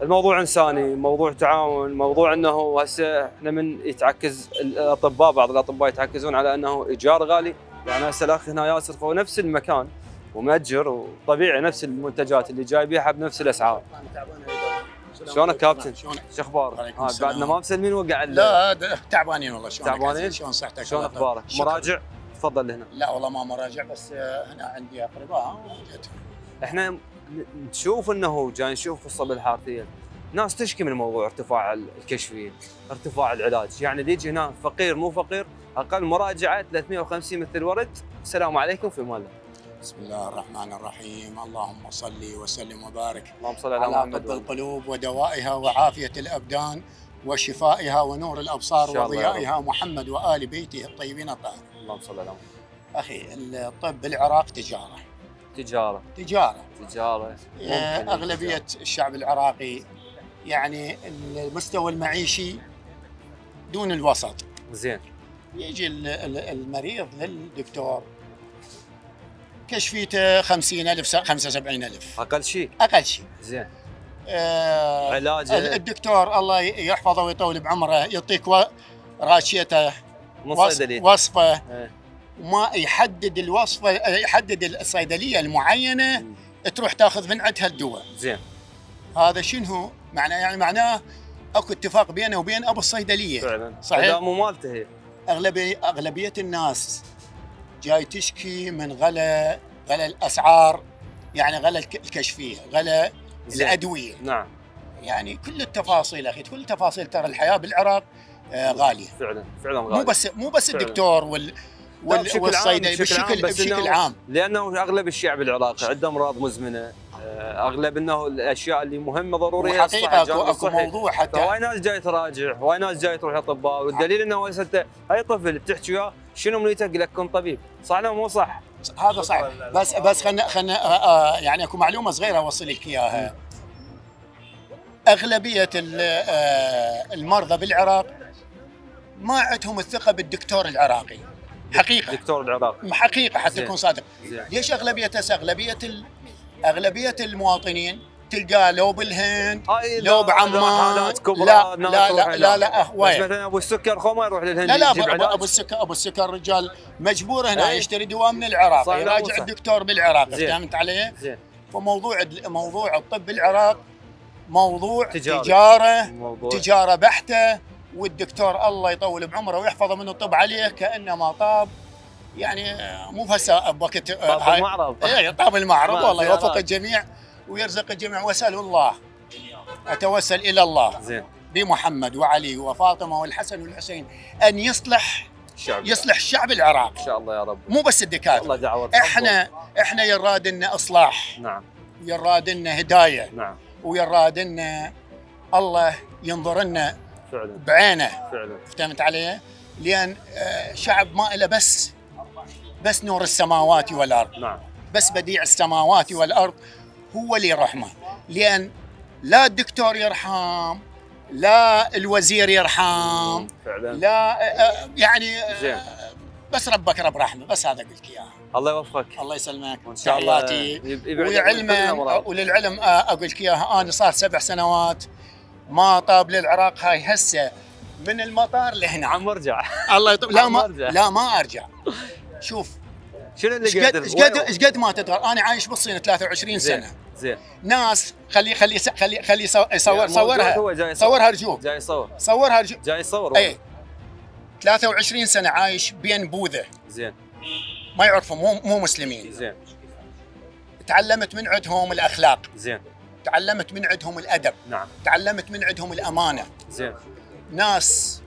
Speaker 1: الموضوع إنساني موضوع تعاون موضوع إنه هسه إحنا من يتعكز الأطباء بعض الأطباء يتعكزون على إنه إيجار غالي. يعني هسه الاخ هنا ياسر هو نفس المكان ومأجر وطبيعي نفس المنتجات اللي جاي بيها بنفس الأسعار. شلونك كابتن؟
Speaker 7: شلونك؟
Speaker 1: شو
Speaker 7: أخبارك؟
Speaker 1: آه. بعدنا ما مسلمين وقع
Speaker 7: لا تعبانين والله شلونك
Speaker 1: تعبانين؟
Speaker 7: شلون صحتك
Speaker 1: شلون.
Speaker 7: أخبارك؟
Speaker 1: مراجع؟ تفضل هنا
Speaker 7: لا والله ما مراجع بس آه، هنا عندي اقرباء وجيت.
Speaker 1: إحنا نشوف إنه جاي نشوف قصة بالحارثية ناس تشكي من موضوع ارتفاع ال- الكشفيين ارتفاع العلاج يعني اللي يجي هنا فقير مو فقير أقل مراجعة 350 مثل ورد السلام عليكم في مال الله
Speaker 7: بسم الله الرحمن الرحيم. اللهم صل وسلم وبارك
Speaker 1: اللهم صل على
Speaker 7: على
Speaker 1: محمد
Speaker 7: طب. القلوب ودوائها وعافية الأبدان وشفائها ونور
Speaker 1: رب.
Speaker 7: وضيائها محمد وآل بيته الطيبين الطاهرين.
Speaker 1: اللهم صل على محمد.
Speaker 7: أخي الطب بالعراق تجارة.
Speaker 1: تجارة.
Speaker 7: تجارة.
Speaker 1: تجارة.
Speaker 7: آه،
Speaker 1: ممكن
Speaker 7: أغلبية الشعب العراقي يعني المستوى المعيشي دون الوسط
Speaker 1: زين.
Speaker 7: يجي ال- ال- المريض للدكتور. كشفيته 50000 75000
Speaker 1: أقل شيء.
Speaker 7: أقل شيء.
Speaker 1: زين.
Speaker 7: آه
Speaker 1: علاجه.
Speaker 7: الدكتور الله يحفظه ويطول بعمره يعطيك و- راشيته وصفة.
Speaker 1: إيه.
Speaker 7: ما يحدد الوصفة يحدد الصيدلية المعينة
Speaker 1: مم.
Speaker 7: تروح تاخذ من عندها الدواء.
Speaker 1: زين.
Speaker 7: هذا شنو؟ معناه يعني معناه اكو اتفاق بينه وبين ابو الصيدلية.
Speaker 1: فعلا.
Speaker 7: صحيح.
Speaker 1: مو مالته. هي
Speaker 7: اغلبيه أغلبية الناس جاي تشكي من غلا غلا الأسعار يعني غلا الك- الكشفية غلا. الأدوية
Speaker 1: نعم
Speaker 7: يعني كل التفاصيل أخي كل التفاصيل ترى الحياة بالعراق آه غالية
Speaker 1: فعلا فعلا
Speaker 7: مو
Speaker 1: غالي
Speaker 7: بس مو بس
Speaker 1: فعلاً.
Speaker 7: الدكتور وال
Speaker 1: لا،
Speaker 7: وال
Speaker 1: بشكل عام-
Speaker 7: والصيدلي
Speaker 1: بشكل عام،
Speaker 7: بشكل عام
Speaker 1: لأنه أغلب الشعب العراقي عنده أمراض مزمنة آه، أغلب إنه الأشياء اللي مهمة
Speaker 7: ضرورية
Speaker 1: الجانب
Speaker 7: اكو
Speaker 1: أكو.
Speaker 7: موضوع حتى
Speaker 1: فهواي ناس جاي تراجع هواي ناس جاي تروح اطباء والدليل إنه هسه أي طفل بتحكي وياه شنو منيتك يقول لك كن طبيب. صح ولا مو صح؟
Speaker 7: هذا صح. بس بس خلنا خلنا آه، آه، يعني أكو معلومة صغيرة أوصل لك إياها. أغلبية آه، المرضى بالعراق ما عندهم الثقة بالدكتور العراقي. حقيقة.
Speaker 1: دكتور العراق
Speaker 7: حقيقة حتى. تكون صادق. ليش أغلبية أغلبية أغلبية المواطنين تلقاه لو بالهند
Speaker 1: هاي
Speaker 7: لو
Speaker 1: إذا
Speaker 7: بعمان لا لا لا
Speaker 1: إلى-
Speaker 7: لا لا
Speaker 1: بس
Speaker 7: هوايه
Speaker 1: مثلا أبو السكر خو ما يروح للهند
Speaker 7: لا لا
Speaker 1: أبو.
Speaker 7: أبو السكر أبو السكر رجال مجبور هنا
Speaker 1: إيه.
Speaker 7: يشتري دواء من العراق
Speaker 1: لا،
Speaker 7: يراجع. الدكتور بالعراق. فهمت علي؟
Speaker 1: زين
Speaker 7: فموضوع موضوع الطب بالعراق موضوع
Speaker 1: تجاري.
Speaker 7: تجارة
Speaker 1: الموضوع
Speaker 7: تجارة بحتة والدكتور الله يطول بعمره ويحفظه من الطب عليه كأنما طاب يعني مو هسه بوقت
Speaker 1: طب
Speaker 7: هاي-
Speaker 1: المعرض
Speaker 7: إيه طاب المعرض والله. يوفق الجميع ويرزق الجميع. واسال الله. أتوسل إلى الله.
Speaker 1: زين.
Speaker 7: بمحمد وعلي وفاطمة والحسن والحسين. أن يصلح
Speaker 1: الشعب
Speaker 7: يصلح الشعب العراقي
Speaker 1: إن شاء الله يا رب.
Speaker 7: مو بس الدكاترة.
Speaker 1: الله دعوة
Speaker 7: إحنا إحنا يراد لنا إصلاح.
Speaker 1: نعم.
Speaker 7: ويراد لنا هداية.
Speaker 1: نعم.
Speaker 7: ويراد لنا الله ينظر لنا
Speaker 1: فعلا.
Speaker 7: بعينه.
Speaker 1: فعلا.
Speaker 7: فهمت علي؟ لأن آه، شعب ما له بس بس نور السماوات والأرض.
Speaker 1: نعم.
Speaker 7: بس بديع السماوات والأرض. هو اللي يرحمه. لأن لا الدكتور يرحم لا الوزير يرحم
Speaker 1: فعلا.
Speaker 7: لا آه، آه، يعني آه،
Speaker 1: زين.
Speaker 7: بس ربك رب رحمه. بس هذا قلت إياه.
Speaker 1: الله يوفقك.
Speaker 7: الله يسلمك.
Speaker 1: وإن شاء الله
Speaker 7: ولعلما
Speaker 1: الأمراض.
Speaker 7: وللعلم آه، أقول لك إياها أنا صار سبع سنوات ما طاب للعراق هاي هسه من المطار لهنا.
Speaker 1: عم ارجع
Speaker 7: الله يطول. لا ما. لا ما أرجع. شوف
Speaker 1: شنو اللي
Speaker 7: قد إيش قد ما تدغر أنا عايش بالصين 23
Speaker 1: زين.
Speaker 7: سنة.
Speaker 1: زين.
Speaker 7: ناس خلي خلي خلي خلي يصور يصور
Speaker 1: يعني
Speaker 7: صورها. صورها رجوك
Speaker 1: جاي يصور.
Speaker 7: صورها رجوك
Speaker 1: جاي يصور.
Speaker 7: اي 23 سنة عايش بين بوذا.
Speaker 1: زين.
Speaker 7: ما يعرفوا مو مو مسلمين.
Speaker 1: زين.
Speaker 7: تعلمت من عندهم الأخلاق.
Speaker 1: زين.
Speaker 7: تعلمت من عندهم الأدب.
Speaker 1: نعم.
Speaker 7: تعلمت من عندهم الأمانة.
Speaker 1: زين.
Speaker 7: ناس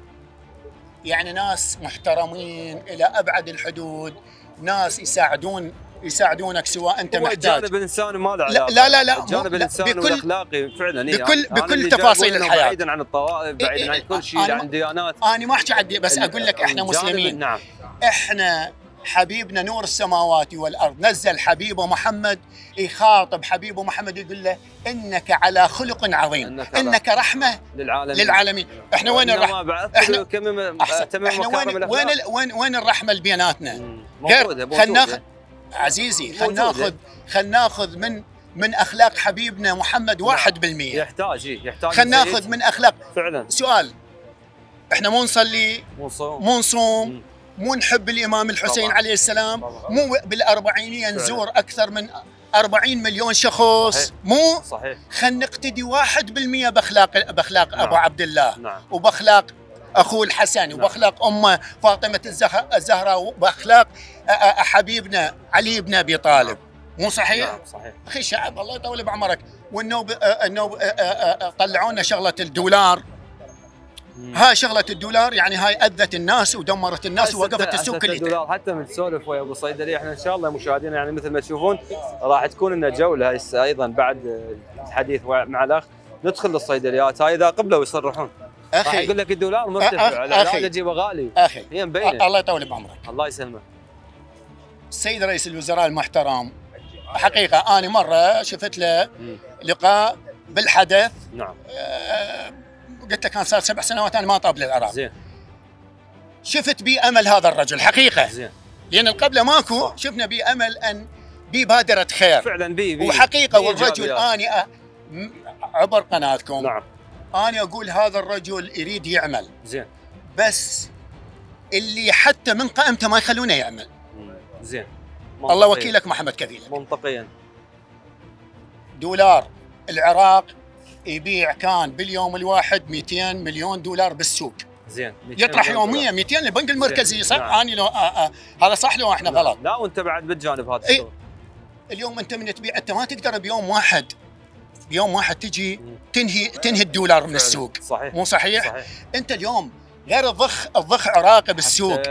Speaker 7: يعني ناس محترمين إلى أبعد الحدود. ناس يساعدون يساعدونك سواء أنت
Speaker 1: هو
Speaker 7: محتاج.
Speaker 1: الجانب الانساني ما له
Speaker 7: لا-
Speaker 1: علاقة.
Speaker 7: لا- لا- لا،
Speaker 1: الجانب
Speaker 7: لا،
Speaker 1: الانساني
Speaker 7: بكل-
Speaker 1: والأخلاقي فعلا هي.
Speaker 7: بكل-
Speaker 1: أنا
Speaker 7: بكل تفاصيل الحياة.
Speaker 1: بعيدا عن الطوائف بعيدا
Speaker 7: إيه،
Speaker 1: عن
Speaker 7: إيه،
Speaker 1: كل شيء عن
Speaker 7: ما-
Speaker 1: ديانات
Speaker 7: أنا ما احكي عن بس أقول لك
Speaker 1: إحنا
Speaker 7: مسلمين.
Speaker 1: نعم.
Speaker 7: إحنا حبيبنا نور السماوات والأرض. نزل حبيبه محمد يخاطب حبيبه محمد يقول له إنك على خلق عظيم.
Speaker 1: إنك
Speaker 7: إنك رحمة
Speaker 1: للعالمين.
Speaker 7: للعالمين. إحنا وين
Speaker 1: الرحمة؟
Speaker 7: إحنا-
Speaker 1: كمم إحنا
Speaker 7: وين. وين وين الرحمة اللي بيناتنا
Speaker 1: مم.
Speaker 7: غير
Speaker 1: موجودة
Speaker 7: خلنا
Speaker 1: موجودة.
Speaker 7: عزيزي خلينا. ناخذ خلينا ناخذ من من أخلاق حبيبنا محمد 1%
Speaker 1: يحتاج إيه، يحتاج
Speaker 7: خلينا. ناخذ من اخلاق
Speaker 1: فعلا
Speaker 7: سؤال إحنا مو نصلي
Speaker 1: مو صوم
Speaker 7: مو نصوم. مو نحب الإمام الحسين
Speaker 1: طبعاً.
Speaker 7: عليه السلام
Speaker 1: طبعاً.
Speaker 7: مو بالاربعينيه نزور أكثر من 40 مليون شخص
Speaker 1: صحيح.
Speaker 7: مو
Speaker 1: صحيح
Speaker 7: خلينا نقتدي 1% باخلاق بأخلاق
Speaker 1: نعم.
Speaker 7: أبو عبد الله
Speaker 1: نعم
Speaker 7: وبأخلاق اخوه الحسن وباخلاق امه فاطمة الزه- الزهراء وباخلاق حبيبنا علي بن أبي طالب. مو صحيح؟
Speaker 1: نعم صحيح.
Speaker 7: أخي شعب الله يطول بعمرك. والنوب النوب لنا شغلة الدولار. هاي شغلة الدولار يعني هاي أذت الناس ودمرت الناس ووقفت السوق
Speaker 1: اللي الدولار. حتى من ويا أبو صيدلي إحنا إن شاء الله مشاهدينا يعني مثل ما تشوفون راح تكون لنا جولة هسه أيضا بعد الحديث مع الأخ. ندخل للصيدليات هاي إذا قبلوا يصرحون.
Speaker 7: أخي.
Speaker 1: يقول لك الدولار مرتفع العلاج
Speaker 7: أخي.
Speaker 1: يجيبه غالي
Speaker 7: أخي.
Speaker 1: هي مبينة.
Speaker 7: الله يطول بعمرك.
Speaker 1: الله يسلمك.
Speaker 7: السيد رئيس الوزراء المحترم حقيقة أنا مرة شفت له. لقاء بالحدث.
Speaker 1: نعم.
Speaker 7: آه، قلت لك كان صار سبع سنوات أنا ما طاب للعراق.
Speaker 1: زين.
Speaker 7: شفت بي امل هذا الرجل حقيقة.
Speaker 1: زين.
Speaker 7: لأن قبله ماكو شفنا بي امل أن بي بادرة خير.
Speaker 1: فعلا بي بي.
Speaker 7: وحقيقة
Speaker 1: بي
Speaker 7: والرجل. اني عبر قناتكم.
Speaker 1: نعم.
Speaker 7: أنا أقول هذا الرجل يريد يعمل.
Speaker 1: زين.
Speaker 7: بس اللي حتى من قائمته ما يخلونه يعمل.
Speaker 1: زين.
Speaker 7: الله
Speaker 1: منطقياً.
Speaker 7: وكيلك محمد كفيل
Speaker 1: منطقيا.
Speaker 7: دولار. العراق يبيع كان باليوم الواحد 200 مليون دولار بالسوق.
Speaker 1: زين. 200
Speaker 7: يطرح يوميا 200 البنك المركزي. صح؟
Speaker 1: نعم.
Speaker 7: اني لو آه آه هذا صح لو إحنا
Speaker 1: دولار.
Speaker 7: غلط.
Speaker 1: لا وأنت بعد بالجانب هذا
Speaker 7: إيه.
Speaker 1: الشغل.
Speaker 7: اليوم أنت من تبيع أنت ما تقدر بيوم واحد بيوم واحد تجي. تنهي تنهي الدولار من. السوق
Speaker 1: صحيح
Speaker 7: مو صحيح؟
Speaker 1: صحيح
Speaker 7: انت اليوم غير الضخ الضخ عراقي بالسوق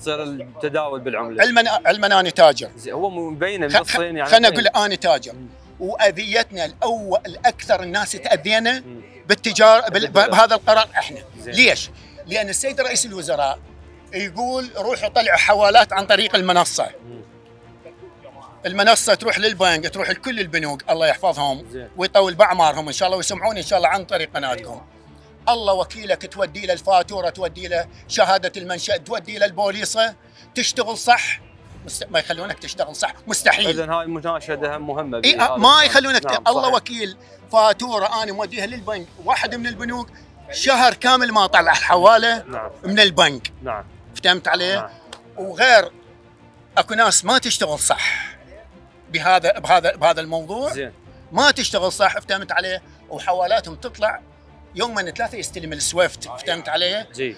Speaker 1: تصير التداول بالعملة
Speaker 7: علما علما أنا تاجر
Speaker 1: هو مبينه
Speaker 7: خ-
Speaker 1: بالصين يعني مبين.
Speaker 7: أقول أنا تاجر
Speaker 1: مم.
Speaker 7: وأذيتنا الأول الأكثر الناس تأذينا
Speaker 1: مم.
Speaker 7: بالتجاره بال-
Speaker 1: بالدولار.
Speaker 7: بهذا القرار إحنا
Speaker 1: زين.
Speaker 7: ليش؟ لأن السيد رئيس الوزراء يقول روحوا طلعوا حوالات عن طريق المنصة
Speaker 1: مم.
Speaker 7: المنصة تروح للبنك تروح لكل البنوك الله يحفظهم
Speaker 1: زين.
Speaker 7: ويطول بأعمارهم إن شاء الله ويسمعون إن شاء الله عن طريق قناتكم الله وكيلك تودي له الفاتورة تودي له شهادة المنشا تودي له البوليصة تشتغل صح مست... ما يخلونك تشتغل صح مستحيل
Speaker 1: اذا هاي مناشدة مهمة
Speaker 7: إيه ما. يخلونك
Speaker 1: نعم،.
Speaker 7: الله
Speaker 1: صحيح.
Speaker 7: وكيل فاتورة أنا موديها للبنك واحد من البنوك شهر كامل ما طلع الحواله
Speaker 1: نعم
Speaker 7: من البنك
Speaker 1: نعم
Speaker 7: فهمت عليه؟
Speaker 1: نعم
Speaker 7: وغير أكو ناس ما تشتغل صح بهذا بهذا بهذا الموضوع.
Speaker 1: زين.
Speaker 7: ما تشتغل صح فهمت عليه وحوالاتهم تطلع. يومين ثلاثة يستلم السويفت فهمت عليه.
Speaker 1: جي.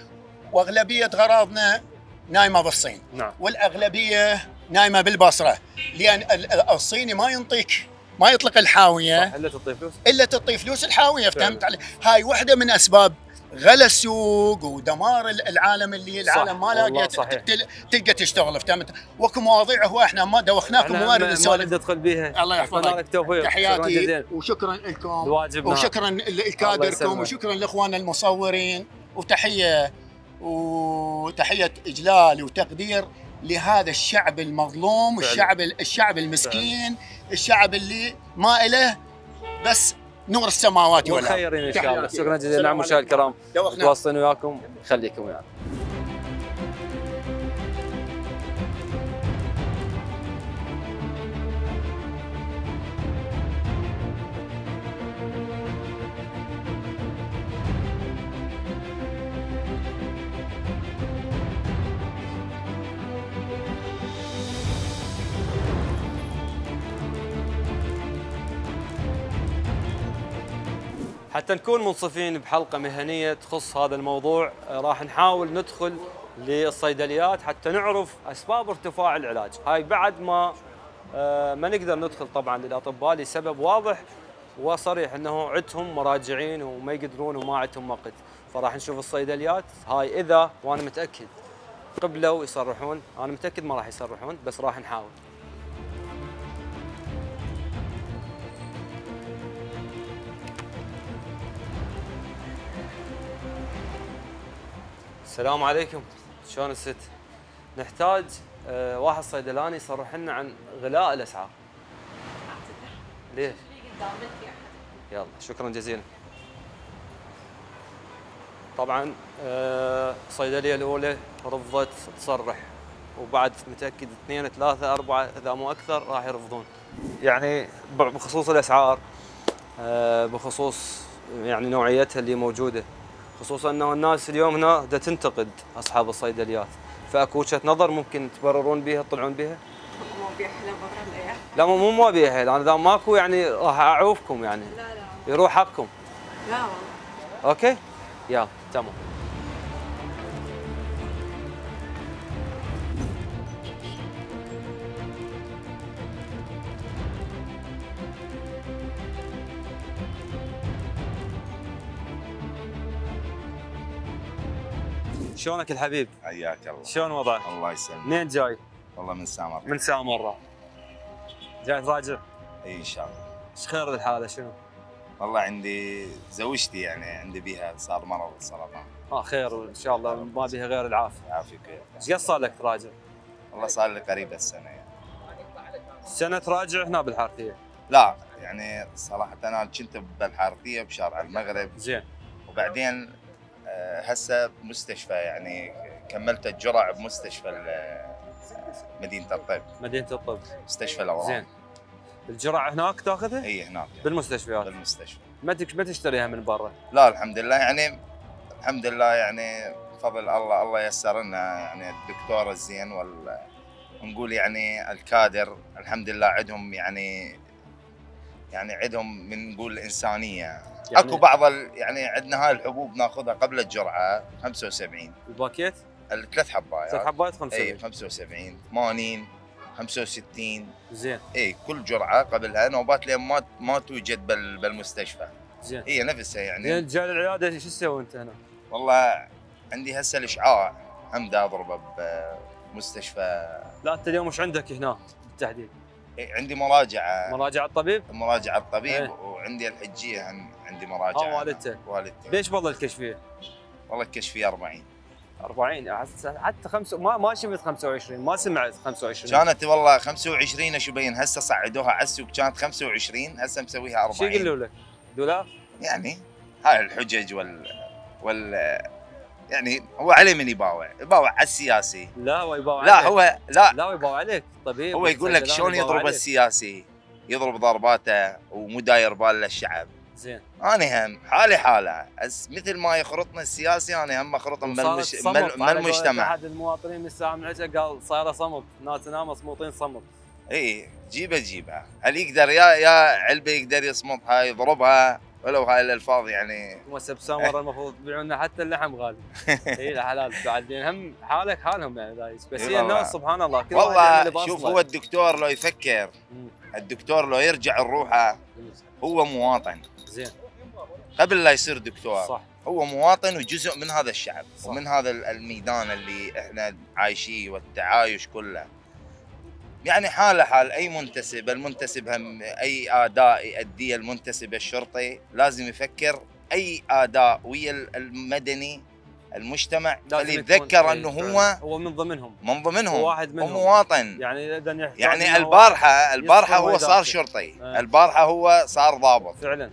Speaker 7: وأغلبية غراضنا نايمة بالصين.
Speaker 1: نعم.
Speaker 7: والأغلبية نايمة بالبصرة. لأن ال- الصيني ما ينطيك ما يطلق الحاوية.
Speaker 1: صح إلا تعطي فلوس.
Speaker 7: إلا تعطي فلوس الحاوية فهمت. علي هاي واحدة من أسباب غلا السوق ودمار ال- العالم اللي العالم ما لاقيت تلقى تشتغل فهمت واكو مواضيع هو إحنا ما دوخناكم موارد
Speaker 1: ما
Speaker 7: نسولف.
Speaker 1: ندخل بيها
Speaker 7: الله يحفظك.
Speaker 1: توفيق.
Speaker 7: تحياتي. وشكرا لكم.
Speaker 1: الواجب
Speaker 7: وشكرا لكادركم. وشكرا لاخواننا المصورين. وتحيه وتحية إجلال وتقدير لهذا الشعب المظلوم. الشعب الشعب المسكين الشعب اللي ما له بس نور السماوات والأرض.
Speaker 1: والخيرين إن شاء الله. شكرا جزيلا. نعم الكرام. متواصلين وياكم. خليكم ويانا. حتى نكون منصفين بحلقة مهنية تخص هذا الموضوع آه، راح نحاول ندخل للصيدليات حتى نعرف أسباب ارتفاع العلاج. هاي بعد ما آه، ما نقدر ندخل طبعا للأطباء لسبب واضح وصريح أنه عندهم مراجعين وما يقدرون وما عندهم وقت. فراح نشوف الصيدليات. هاي إذا وأنا متأكد. قبلوا يصرحون أنا متأكد ما راح يصرحون بس راح نحاول. السلام عليكم شلون الست؟ نحتاج آه، واحد صيدلاني يصرح لنا عن غلاء الأسعار. ليش؟ يلا شكرا جزيلا. طبعا آه، الصيدليه الأولى رفضت تصرح وبعد متأكد اثنين ثلاثة أربعة إذا مو أكثر راح يرفضون. يعني بخصوص الأسعار آه، بخصوص يعني نوعيتها اللي موجودة خصوصا انه الناس اليوم هنا دا تنتقد أصحاب الصيدليات. فأكو وجهة نظر ممكن تبررون بها تطلعون بها؟ لا مو مو ما بيها. أنا إذا ماكو يعني راح أعوفكم يعني.
Speaker 8: لا لا.
Speaker 1: يروح حقكم.
Speaker 8: لا والله.
Speaker 1: أوكي؟ يلا تمام. شلونك الحبيب؟
Speaker 9: حياك الله
Speaker 1: شلون وضعك؟
Speaker 9: الله يسلمك
Speaker 1: منين جاي؟
Speaker 9: والله من سامر
Speaker 1: من سامره جاي راجع؟
Speaker 9: إي إن شاء الله
Speaker 1: إيش خير الحاله شنو؟
Speaker 9: والله عندي زوجتي يعني عندي بيها صار مرض السرطان
Speaker 1: آه خير ان شاء الله ما بيها غير العافية
Speaker 9: يعافيك
Speaker 1: إيش قد صار لك تراجع؟
Speaker 9: والله صار لي قريب السنة يعني.
Speaker 1: سنة تراجع هنا بالحارثيه
Speaker 9: لا يعني صراحة أنا كنت بالحارثيه بشارع المغرب
Speaker 1: زين
Speaker 9: وبعدين هسه بمستشفى يعني كملت الجرع بمستشفى مدينة الطب.
Speaker 1: مدينة الطب.
Speaker 9: مستشفى الأورام.
Speaker 1: زين. الجرعه هناك تاخذها؟
Speaker 9: إي هناك.
Speaker 1: بالمستشفيات
Speaker 9: بالمستشفى.
Speaker 1: ما ما تشتريها من برا؟
Speaker 9: لا الحمد لله يعني الحمد لله يعني بفضل الله الله يسر لنا يعني الدكتور الزين وال نقول يعني الكادر الحمد لله عندهم يعني يعني عندهم من نقول إنسانية.
Speaker 1: يعني
Speaker 9: أكو بعض ال يعني عندنا هاي الحبوب ناخذها قبل الجرعة 75
Speaker 1: الباكيت؟
Speaker 9: الثلاث حبايات.
Speaker 1: ثلاث حبات
Speaker 9: إي
Speaker 1: 75
Speaker 9: 75 80 65
Speaker 1: زين.
Speaker 9: إي كل جرعة قبلها نوبات لين ما ما توجد بال بالمستشفى.
Speaker 1: زين.
Speaker 9: هي نفسها يعني.
Speaker 1: زين جاي العيادة شو تسوي أنت هنا؟
Speaker 9: والله عندي هسه الإشعاع. هم دا أضربه بمستشفى.
Speaker 1: لا أنت اليوم وش عندك هنا بالتحديد؟
Speaker 9: إيه، عندي مراجعة
Speaker 1: مراجعة الطبيب؟
Speaker 9: مراجعة الطبيب
Speaker 1: إيه.
Speaker 9: وعندي الحجية عندي مراجعة
Speaker 1: آه والدتك
Speaker 9: والدتي
Speaker 1: ليش والله الكشفيه؟
Speaker 9: والله الكشفيه 40
Speaker 1: 40 أحس حتى خمسة ما ما شفت 25 ما سمعت 25
Speaker 9: كانت والله 25 شو بين هسه صعدوها على السوق كانت 25 هسه مسويها 40
Speaker 1: شو يقولوا لك؟ دولار؟
Speaker 9: يعني هاي الحجج وال وال يعني هو عليه من يباوع يباوع على السياسي.
Speaker 1: لا هو يباوع
Speaker 9: لا
Speaker 1: عليك.
Speaker 9: هو لا.
Speaker 1: لا هو يباوع عليك طبيب
Speaker 9: هو يقول لك شلون يضرب
Speaker 1: عليك.
Speaker 9: السياسي؟ يضرب ضرباته ومو داير بال للشعب.
Speaker 1: زين.
Speaker 9: أنا هم حالي حاله. مثل ما يخرطنا السياسي أنا هم أخرطهم من, المجتمع
Speaker 1: أحد المواطنين من الساعة من قال صايره صمت. ناس هنا مصموطين صمت.
Speaker 9: اي جيبه جيبه. هل يقدر يا يا علبه يقدر يصمتها يضربها؟ ولو هاي الألفاظ يعني
Speaker 1: هم سبسان ورا المفروض يبيعون حتى اللحم غالي اي لا حلال بعدين هم حالك حالهم يعني دايس بس
Speaker 9: إي
Speaker 1: هي. الناس سبحان الله كل
Speaker 9: والله شوف
Speaker 1: بأصله.
Speaker 9: هو الدكتور لو يفكر. الدكتور لو يرجع لروحه هو مواطن
Speaker 1: زين
Speaker 9: قبل لا يصير دكتور
Speaker 1: صح
Speaker 9: هو مواطن وجزء من هذا الشعب
Speaker 1: صح.
Speaker 9: ومن هذا الميدان اللي إحنا عايشيه والتعايش كله يعني حالة حال أي منتسب المنتسب هم أي آداء يؤديه المنتسب الشرطي لازم يفكر أي آداء ويا المدني المجتمع اللي يتذكر
Speaker 1: إي أنه.
Speaker 9: هو
Speaker 1: هو من ضمنهم.
Speaker 9: من ضمنهم.
Speaker 1: هو واحد منهم.
Speaker 9: ومواطن
Speaker 1: يعني إذا
Speaker 9: يعني البارحه
Speaker 1: البارحة
Speaker 9: هو صار. شرطي.
Speaker 1: آه.
Speaker 9: البارحة هو صار ضابط.
Speaker 1: فعلا.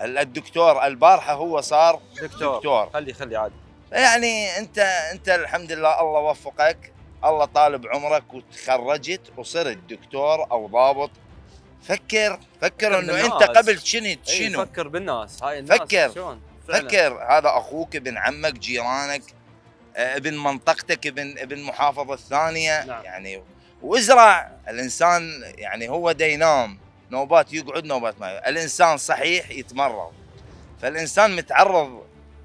Speaker 9: الدكتور البارحة هو صار
Speaker 1: دكتور.
Speaker 9: دكتور.
Speaker 1: خلي خلي عادي
Speaker 9: يعني انت أنت الحمد لله الله وفقك. الله طالب عمرك وتخرجت وصرت دكتور أو ضابط فكر فكر إنه
Speaker 1: أنت.
Speaker 9: قبل شنو
Speaker 1: اي
Speaker 9: شنو
Speaker 1: فكر بالناس هاي الناس
Speaker 9: فكر.
Speaker 1: فعلاً.
Speaker 9: فكر هذا أخوك ابن عمك جيرانك ابن منطقتك ابن ابن محافظة الثانية
Speaker 1: نعم.
Speaker 9: يعني وإزرع الإنسان يعني هو دا ينام نوبات يقعد نوبات ما يقعد. الإنسان صحيح يتمرض فالإنسان متعرض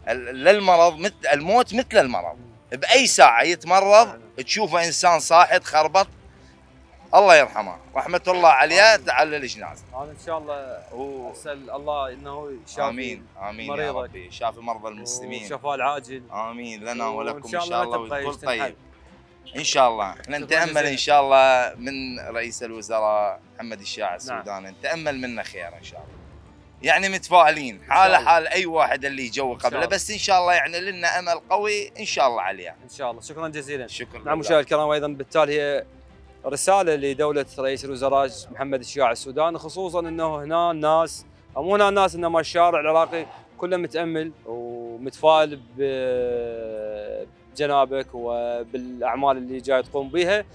Speaker 9: للمرض مثل الموت مثل المرض بأي ساعة يتمرض تشوفه إنسان صاحد خربط الله يرحمه. رحمة الله عليه. تعال الجنازه
Speaker 1: أنا إن شاء الله أسأل الله إنه يشافي
Speaker 9: آمين. آمين يا. ربي. شافي مرضى المسلمين.
Speaker 1: وشفاء العاجل.
Speaker 9: آمين. لنا ولكم إن شاء الله
Speaker 1: يجتنحل.
Speaker 9: طيب. إن شاء الله. إحنا
Speaker 1: نتأمل.
Speaker 9: إن شاء الله من رئيس الوزراء محمد الشاع السوداني. نتأمل منه خير إن شاء الله. يعني متفائلين حاله. حال أي واحد اللي جو قبله. بس إن شاء الله يعني لنا أمل قوي إن شاء الله عليه
Speaker 1: إن شاء الله شكرا جزيلا
Speaker 9: شكرا
Speaker 1: نعم
Speaker 9: لله.
Speaker 1: مشاهدينا الكرام وأيضا بالتالي هي رسالة لدولة رئيس الوزراء محمد الشياع السوداني خصوصا إنه هنا الناس أو مو هنا الناس إنما الشارع العراقي كله متأمل ومتفائل ب- جنابك وبالأعمال اللي جاي تقوم بها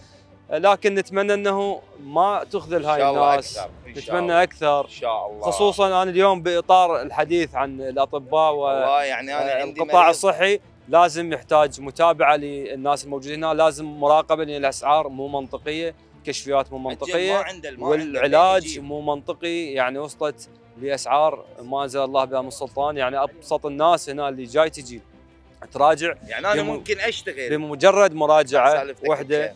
Speaker 1: لكن نتمنى إنه ما تخذل هاي
Speaker 9: الله
Speaker 1: الناس
Speaker 9: أكثر إن شاء
Speaker 1: نتمنى
Speaker 9: الله.
Speaker 1: أكثر
Speaker 9: إن شاء الله
Speaker 1: خصوصا أنا اليوم بإطار الحديث عن الأطباء
Speaker 9: والله يعني أنا عندي
Speaker 1: والقطاع
Speaker 9: مريض-
Speaker 1: الصحي لازم يحتاج متابعة للناس الموجودين هنا لازم مراقبة لأن الأسعار مو منطقية كشفيات مو
Speaker 9: منطقية
Speaker 1: والعلاج. مو منطقي يعني وصلت لأسعار ما أنزل الله بها من سلطان يعني أبسط الناس هنا اللي جاي تجي تراجع
Speaker 9: يعني
Speaker 1: أنا
Speaker 9: ممكن أشتغل
Speaker 1: بمجرد مراجعة
Speaker 9: بشيء.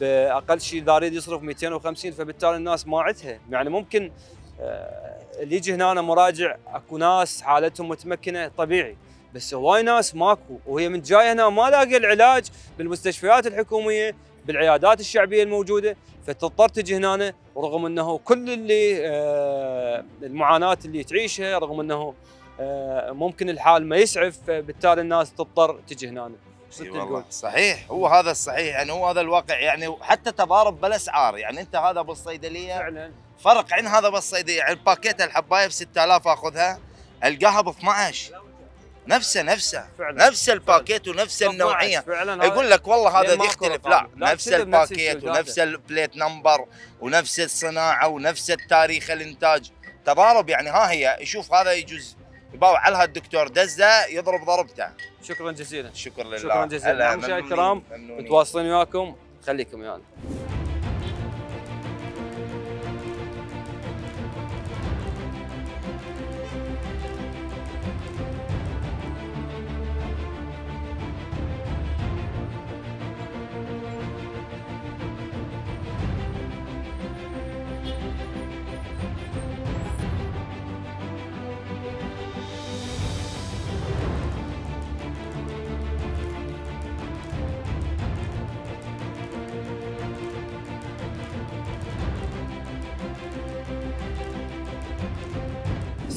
Speaker 1: بأقل شيء اذا يريد يصرف 250 فبالتالي الناس ما عندها يعني ممكن آه، اللي يجي هنا مراجع أكو ناس حالتهم متمكنة طبيعي. بس هواي ناس ماكو. وهي من جاية هنا ما لاقي العلاج بالمستشفيات الحكومية بالعيادات الشعبية الموجودة فتضطر تجي هنا ورغم إنه كل اللي آه، المعاناة اللي تعيشها رغم إنه آه، ممكن الحال ما يسعف فبالتالي الناس تضطر تجي هنا
Speaker 9: والله. صحيح هو هذا الصحيح يعني هو هذا الواقع يعني حتى تضارب بالاسعار يعني أنت هذا بالصيدليه
Speaker 1: فعلا.
Speaker 9: فرق عن هذا بالصيدليه يعني الباكيت الحبايه ب 6000 أخذها القاها ب 12 نفسه نفسه.
Speaker 1: فعلا.
Speaker 9: نفس الباكيت ونفس النوعية.
Speaker 1: فعلا
Speaker 9: يقول لك والله هذا يختلف. لا
Speaker 1: لا
Speaker 9: نفس الباكيت ونفس ال plate number ونفس الصناعة ونفس التاريخ الإنتاج. تضارب يعني ها هي يشوف هذا يجوز. يباوع على الدكتور دزة يضرب ضربته.
Speaker 1: شكرا جزيلا.
Speaker 9: شكرا لله.
Speaker 1: شكرا جزيلا. مشاهدينا الكرام. متواصلين وياكم خليكم ويانا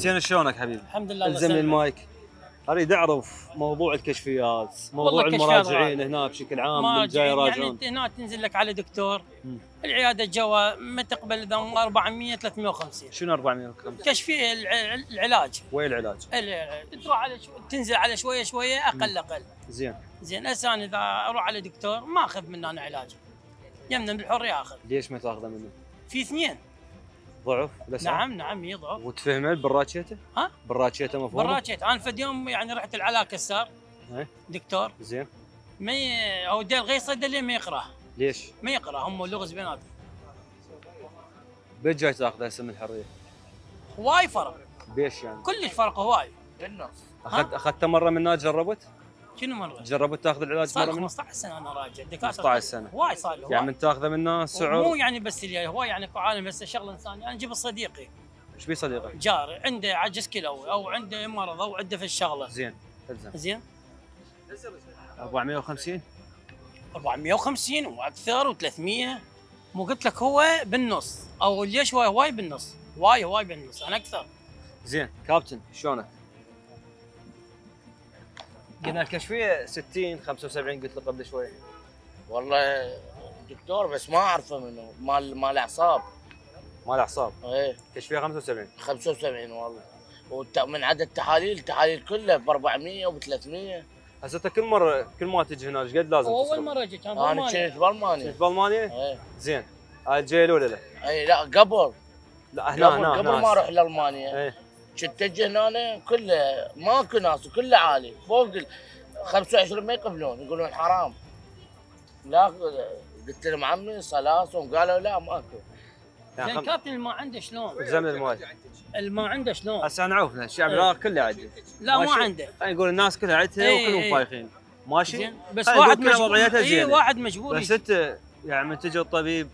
Speaker 1: حسين شلونك حبيبي؟
Speaker 10: الحمد لله
Speaker 1: الزم لي. المايك. أريد أعرف موضوع الكشفيات موضوع المراجعين هنا بشكل عام جاي
Speaker 10: يعني
Speaker 1: يراجعون
Speaker 10: أنت هنا تنزل لك على دكتور.
Speaker 1: مم.
Speaker 10: العيادة جوا ما تقبل اذا 400 350
Speaker 1: شنو 405
Speaker 10: كشفي الع- العلاج.
Speaker 1: وين العلاج؟
Speaker 10: ال- تروح على شو... تنزل على شوية شوية أقل أقل.
Speaker 1: زين.
Speaker 10: زين هسه أنا إذا أروح على دكتور ما أخذ منه أنا علاج. يمنا بالحر ياخذ.
Speaker 1: ليش ما تأخذه منه؟
Speaker 10: في اثنين.
Speaker 1: ضعف الاسعار؟
Speaker 10: نعم نعم يضعف
Speaker 1: وتفهمه بالراتشيتة؟
Speaker 10: ها؟
Speaker 1: بالراتشيتة مفهوم؟
Speaker 10: براتشيت أنا فد يوم يعني رحت العلاء كسار. دكتور
Speaker 1: زين
Speaker 10: ما ي... هو ديل غير صيدليه ما يقرأ
Speaker 1: ليش؟
Speaker 10: ما يقرأ هم اللغز بيناتهم
Speaker 1: بيت جاي تاخذه هسه من الحرية؟
Speaker 10: هواي فرق
Speaker 1: بيش يعني؟
Speaker 10: كلش فرق هواي
Speaker 1: اخذت أخذته مرة من هناك جربت؟
Speaker 10: شنو مرة؟
Speaker 1: جربت تاخذ العلاج
Speaker 10: صار
Speaker 1: مرة
Speaker 10: لي
Speaker 1: منه؟
Speaker 10: 15 سنة أنا راجع. دكاترة
Speaker 1: 15 سنة.
Speaker 10: هواي صار لي
Speaker 1: يعني
Speaker 10: هواي
Speaker 1: من تاخذه منه
Speaker 10: مو
Speaker 1: سعر؟
Speaker 10: يعني بس لي هواي يعني اكو عالم بس شغله انسانيه أنا أجيب صديقي.
Speaker 1: إيش بي صديقك؟
Speaker 10: جاري عنده عجز كلوي أو عنده مرض أو عنده في الشغلة.
Speaker 1: زين. الزم
Speaker 10: زين.
Speaker 1: 450
Speaker 10: 450 وأكثر و300 مو قلت لك هو بالنص. أو ليش هواي هواي بالنص؟ واي هواي بالنص. أنا أكثر.
Speaker 1: زين. كابتن شلونك؟ قلنا الكشفية 60 75 قلت له قبل شوي.
Speaker 11: والله دكتور بس ما أعرفه منه. مال مال أعصاب.
Speaker 1: مال أعصاب.
Speaker 11: إيه.
Speaker 1: كشفية 75
Speaker 11: 75 والله. والت- من عدد التحاليل التحاليل كلها ب 400 وب 300
Speaker 1: هسه أنت كل مره كل ما تجي هنا إيش قد لازم
Speaker 10: أول؟ مرة كان
Speaker 11: أنا
Speaker 10: بألمانيا.
Speaker 11: كنت بألمانيا.
Speaker 1: كنت بألمانيا؟
Speaker 11: إيه.
Speaker 1: زين. هاي الجاي الأولى له
Speaker 11: اي لا قبل.
Speaker 1: لا هنا
Speaker 11: قبل,
Speaker 1: هنا.
Speaker 11: قبل ما. أروح لألمانيا.
Speaker 1: إيه.
Speaker 11: كنت هنا كله ماكو ناس وكله عالي فوق ال 25 ما يقبلون يقولون حرام لا قلت لهم عمي صلاصهم قالوا لا ماكو
Speaker 10: زين
Speaker 1: خم-
Speaker 10: كابتن الما عنده شلون؟
Speaker 1: زمن الماي
Speaker 10: الما عنده شلون؟
Speaker 1: هسه أنا عرفنا الشعب
Speaker 10: إيه.
Speaker 1: العراقي كله عنده
Speaker 10: لا ما؟ عنده
Speaker 1: خلينا نقول الناس كلها عندها
Speaker 10: إيه،
Speaker 1: وكلهم
Speaker 10: إيه.
Speaker 1: فايخين ماشي؟
Speaker 10: زين بس واحد مجبور اي. واحد مجبور
Speaker 1: بس. أنت يعني من تجي الطبيب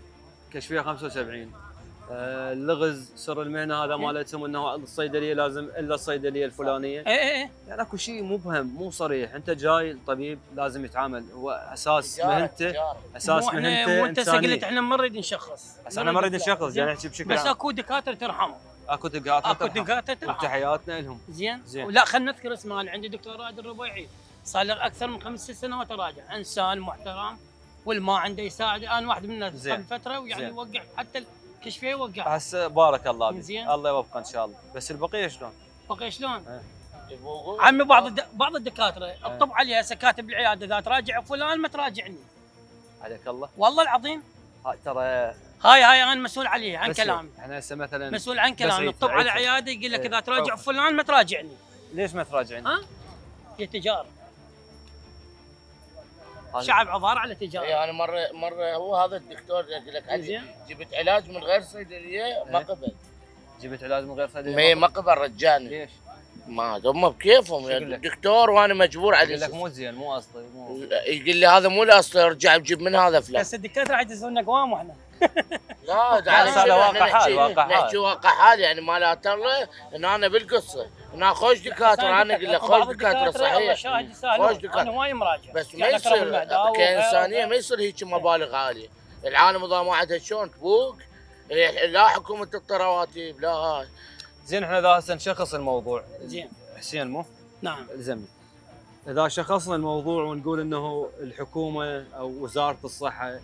Speaker 1: كشفية 75 آه، اللغز سر المهنة هذا مالتهم إنه الصيدلية لازم إلا الصيدلية الفلانية.
Speaker 10: اي اي اي
Speaker 1: يعني أكو شيء مبهم مو صريح. أنت جاي الطبيب لازم يتعامل. هو
Speaker 11: أساس
Speaker 1: مهنته.
Speaker 10: أساس
Speaker 1: مهنته
Speaker 10: مو
Speaker 1: أنت
Speaker 10: قلت إحنا ما نريد نشخص.
Speaker 1: بس أنا ما اريد نشخص؟ يعني احكي بشكل
Speaker 10: بس أكو دكاترة ترحم
Speaker 1: أكو
Speaker 10: دكاترة
Speaker 1: أكو.
Speaker 10: دكاترة ترحم
Speaker 1: وتحياتنا لهم
Speaker 10: زين.
Speaker 1: زين.
Speaker 10: لا خلينا نذكر اسمه أنا عندي دكتور رائد الربيعي. صار له أكثر من خمس ست سنوات راجع. إنسان محترم والما عنده يساعد. أنا واحد من الناس. قبل فترة ويعني. يوقع حتى الكشفيه يوقع
Speaker 1: هسه بارك الله بك
Speaker 10: زين.
Speaker 1: الله يوفقه إن شاء الله بس البقية شلون؟
Speaker 10: بقي شلون؟
Speaker 1: إيه.
Speaker 11: يفوقون
Speaker 10: عمي بعض الد... بعض الدكاترة الطب عليها هسه كاتب بالعياده إذا تراجع فلان ما تراجعني
Speaker 1: عليك الله
Speaker 10: والله العظيم
Speaker 1: ها- ترى
Speaker 10: هاي هاي أنا مسؤول عليها عن كلامي
Speaker 1: إحنا هسه مثلا
Speaker 10: مسؤول عن كلامي الطب على
Speaker 1: عيد-
Speaker 10: عياده يقول لك
Speaker 1: إيه.
Speaker 10: إذا تراجع. فلان ما تراجعني
Speaker 1: ليش ما تراجعين؟
Speaker 10: ها؟ هي
Speaker 1: تجارة
Speaker 10: شعب عبارة على تجارة
Speaker 11: اي أنا مره مرة هو هذا الدكتور يقول لك. جبت علاج من غير صيدلية ما
Speaker 1: إيه.
Speaker 11: قبل
Speaker 1: جبت علاج من غير صيدلية
Speaker 11: ما قبل رجعني
Speaker 1: ليش؟
Speaker 11: ما هم بكيفهم يا
Speaker 1: يقول؟
Speaker 11: الدكتور وأنا مجبور
Speaker 1: يقول
Speaker 11: عليه
Speaker 1: لك مو زين مو أصلي مو
Speaker 11: يقول لي هذا مو الاصل ارجع بجيب من هذا فلان
Speaker 10: بس الدكاترة راح يدزون أقوام وإحنا
Speaker 11: لا
Speaker 1: هذا واقع حال، واقع حال.
Speaker 11: نحكي واقع حال يعني ما لا ترى إن أنا بالقصة إن خوش دكاترة أنا أقول لك خوش
Speaker 10: دكاترة
Speaker 11: صحيح. خوش دكاترة.
Speaker 10: أنا وايد مراجع
Speaker 11: بس ما
Speaker 10: يعني أكرم
Speaker 11: يصير كانسانيه. ما يصير هيك مبالغ عالية. العالم اذا ما عندها شلون تبوق إيه، لا حكومة الرواتب لا. هاي
Speaker 1: زين إحنا إذا هسه نشخص الموضوع.
Speaker 10: زين.
Speaker 1: حسين مو؟
Speaker 10: نعم.
Speaker 1: الزمي إذا شخصنا الموضوع ونقول إنه الحكومة أو وزارة الصحة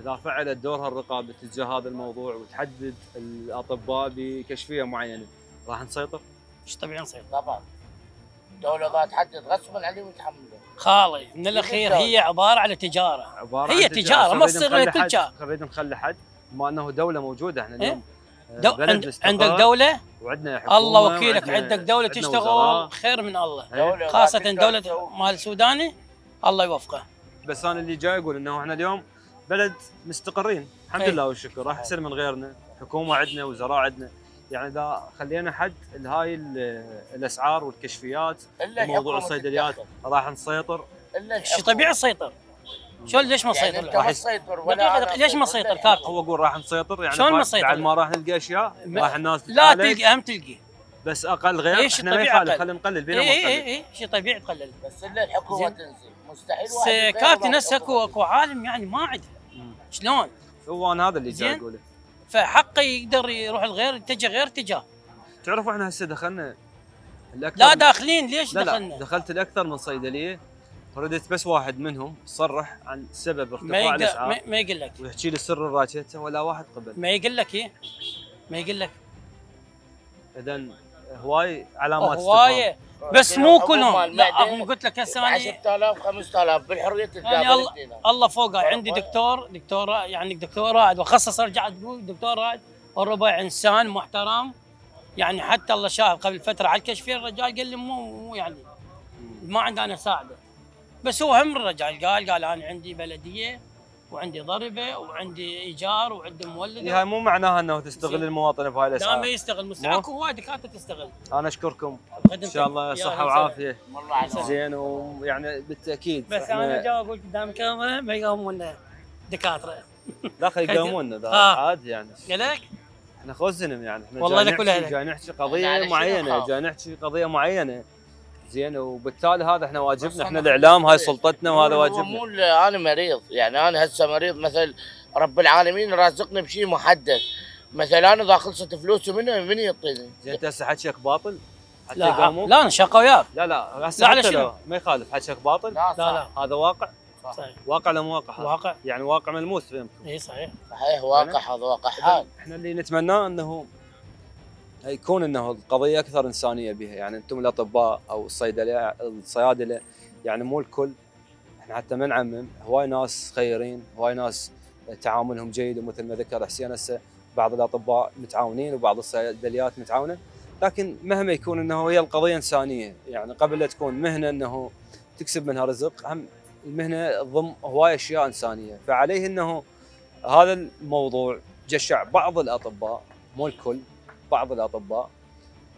Speaker 1: إذا فعلت دورها الرقابي تجاه هذا الموضوع وتحدد الأطباء بكشفية معينة راح نسيطر؟
Speaker 10: إيش طبيعي نصير
Speaker 11: طبعا. الدولة إذا تحدد غصبا عليهم يتحملون
Speaker 10: خالي من الأخير هي عبارة على تجارة.
Speaker 1: عبارة
Speaker 10: هي
Speaker 1: عن
Speaker 10: تجارة، ما تصير غير
Speaker 1: حد-
Speaker 10: تجار.
Speaker 1: نريد نخلي حد. بما أنه دولة موجودة إحنا
Speaker 10: إيه؟
Speaker 1: اليوم آه،
Speaker 10: دو... عند... عندك دولة؟
Speaker 1: وعندنا حكومة
Speaker 10: الله وكيلك
Speaker 1: وعندنا-
Speaker 10: عندك
Speaker 1: دولة
Speaker 10: تشتغل. خير من الله.
Speaker 1: إيه؟
Speaker 10: خاصة دولة مال السوداني الله يوفقه.
Speaker 1: بس أنا اللي جاي أقول إنه إحنا اليوم بلد مستقرين. الحمد
Speaker 10: أي.
Speaker 1: لله والشكر. احسن من غيرنا. حكومة عندنا وزراء عندنا. يعني إذا خلينا حد لهاي ال- الأسعار والكشفيات وموضوع
Speaker 11: الحكومة
Speaker 1: الصيدليات. راح نسيطر.
Speaker 11: إلا
Speaker 10: شو طبيعي تسيطر شلون ليش ما
Speaker 11: يعني
Speaker 10: نسيطر
Speaker 11: إنت ما تسيطر ولا
Speaker 10: دقيقة
Speaker 11: أنا
Speaker 10: دقيقة، ليش ما؟ نسيطر كاكو.
Speaker 1: هو أقول راح نسيطر. يعني
Speaker 10: شلون
Speaker 1: بعد-
Speaker 10: نسيطر؟
Speaker 1: بعد ما راح نلقى أشياء
Speaker 10: ما-
Speaker 1: راح الناس
Speaker 10: لا تلقى أهم تلقي
Speaker 1: بس أقل غير
Speaker 10: إيش؟
Speaker 1: إحنا ما يخالف؟ خلينا نقلل بينا
Speaker 10: اي
Speaker 1: ما
Speaker 10: اي. اي شيء طبيعي تقلل
Speaker 11: بس إلا
Speaker 10: الحكومة.
Speaker 11: تنزل. مستحيل واحد
Speaker 10: كابتن
Speaker 11: ما
Speaker 10: هسه أكو أكو عالم يعني ما عنده شلون؟
Speaker 1: هو أنا هذا اللي جاي. أقوله.
Speaker 10: فحقه يقدر يروح الغير يتجه غير اتجاه.
Speaker 1: تعرفوا إحنا هسه دخلنا الأكثر
Speaker 10: لا داخلين ليش
Speaker 1: لا
Speaker 10: دخلنا؟
Speaker 1: لا دخلت الأكثر من صيدلية ردت بس واحد منهم صرح عن سبب ارتفاع الأسعار.
Speaker 10: ما, ما يقول لك.
Speaker 1: ويحكي لي سر الراجته ولا واحد قبل.
Speaker 10: ما يقول لك إيه؟ ما يقول لك.
Speaker 1: اذا هواي علامات
Speaker 10: هوايه بس مو كلهم. لا قلت لك هسه أنا
Speaker 11: 10000 5000 بالحرية
Speaker 10: يعني
Speaker 11: تتقابل
Speaker 10: الله الله فوقه عندي دكتور دكتور يعني دكتور رائد. وخصص أرجع تقول دكتور رائد والربع إنسان محترم. يعني حتى الله شاهد قبل فترة على الكشفيه الرجال قال لي مو مو يعني ما عندي أنا اساعده بس هو هم الرجال قال قال أنا عندي بلدية. وعندي ضربة وعندي إيجار وعندي مولد
Speaker 1: هاي مو معناها إنه تستغل المواطن بهاي
Speaker 10: لا
Speaker 1: الاسعار
Speaker 10: ما يستغل؟ مستحق هواي دكاترة تستغل.
Speaker 1: أنا أشكركم.
Speaker 10: إن.
Speaker 1: شاء الله
Speaker 11: صحة وعافية.
Speaker 1: زين ويعني بالتأكيد
Speaker 10: بس أنا جاي أقول قدام الكاميرا ما يقومون دكاترة.
Speaker 1: لا خلي
Speaker 10: آه.
Speaker 1: عادي يعني.
Speaker 10: قال لك؟
Speaker 1: إحنا خوزنم يعني. إحنا
Speaker 10: والله
Speaker 1: جاي
Speaker 10: لك.
Speaker 1: جاي نحكي قضية
Speaker 11: معينة؟
Speaker 1: جاي نحكي قضية معينة. زين وبالتالي هذا
Speaker 11: إحنا
Speaker 1: واجبنا
Speaker 11: إحنا
Speaker 1: الإعلام هاي
Speaker 11: خليني-
Speaker 1: سلطتنا وهذا واجبنا.
Speaker 11: مو أنا مريض يعني أنا هسه مريض مثل رب العالمين رازقني بشيء محدد. مثلا أنا اذا خلصت فلوسي منه من يعطيني
Speaker 1: زين انت هسه حكيك باطل؟ حتى
Speaker 10: لا
Speaker 1: يقوموك
Speaker 10: لا أنا شاقه وياك
Speaker 1: لا لا هسه
Speaker 10: لا، شنو؟
Speaker 1: ما يخالف حكيك باطل؟
Speaker 11: لا
Speaker 10: لا لا.
Speaker 1: هذا واقع؟
Speaker 10: صحيح.
Speaker 1: واقع ولا مو واقع؟
Speaker 10: واقع.
Speaker 1: يعني واقع ملموس فهمت؟
Speaker 10: إي صحيح.
Speaker 11: صحيح واقع هذا واقع حال.
Speaker 1: إحنا اللي نتمناه إنه يكون إنه القضية أكثر إنسانية بها. يعني أنتم الأطباء أو الصيدله الصيادلة يعني مو الكل. إحنا حتى ما نعمم هواي ناس خيرين هواي ناس تعاملهم جيد ومثل ما ذكر حسين هسه بعض الأطباء متعاونين وبعض الصيدليات متعاونة. لكن مهما يكون إنه هي القضية إنسانية. يعني قبل لا تكون مهنة إنه تكسب منها رزق هم المهنة تضم هواي أشياء إنسانية. فعليه إنه هذا الموضوع جشع بعض الأطباء مو الكل. بعض الأطباء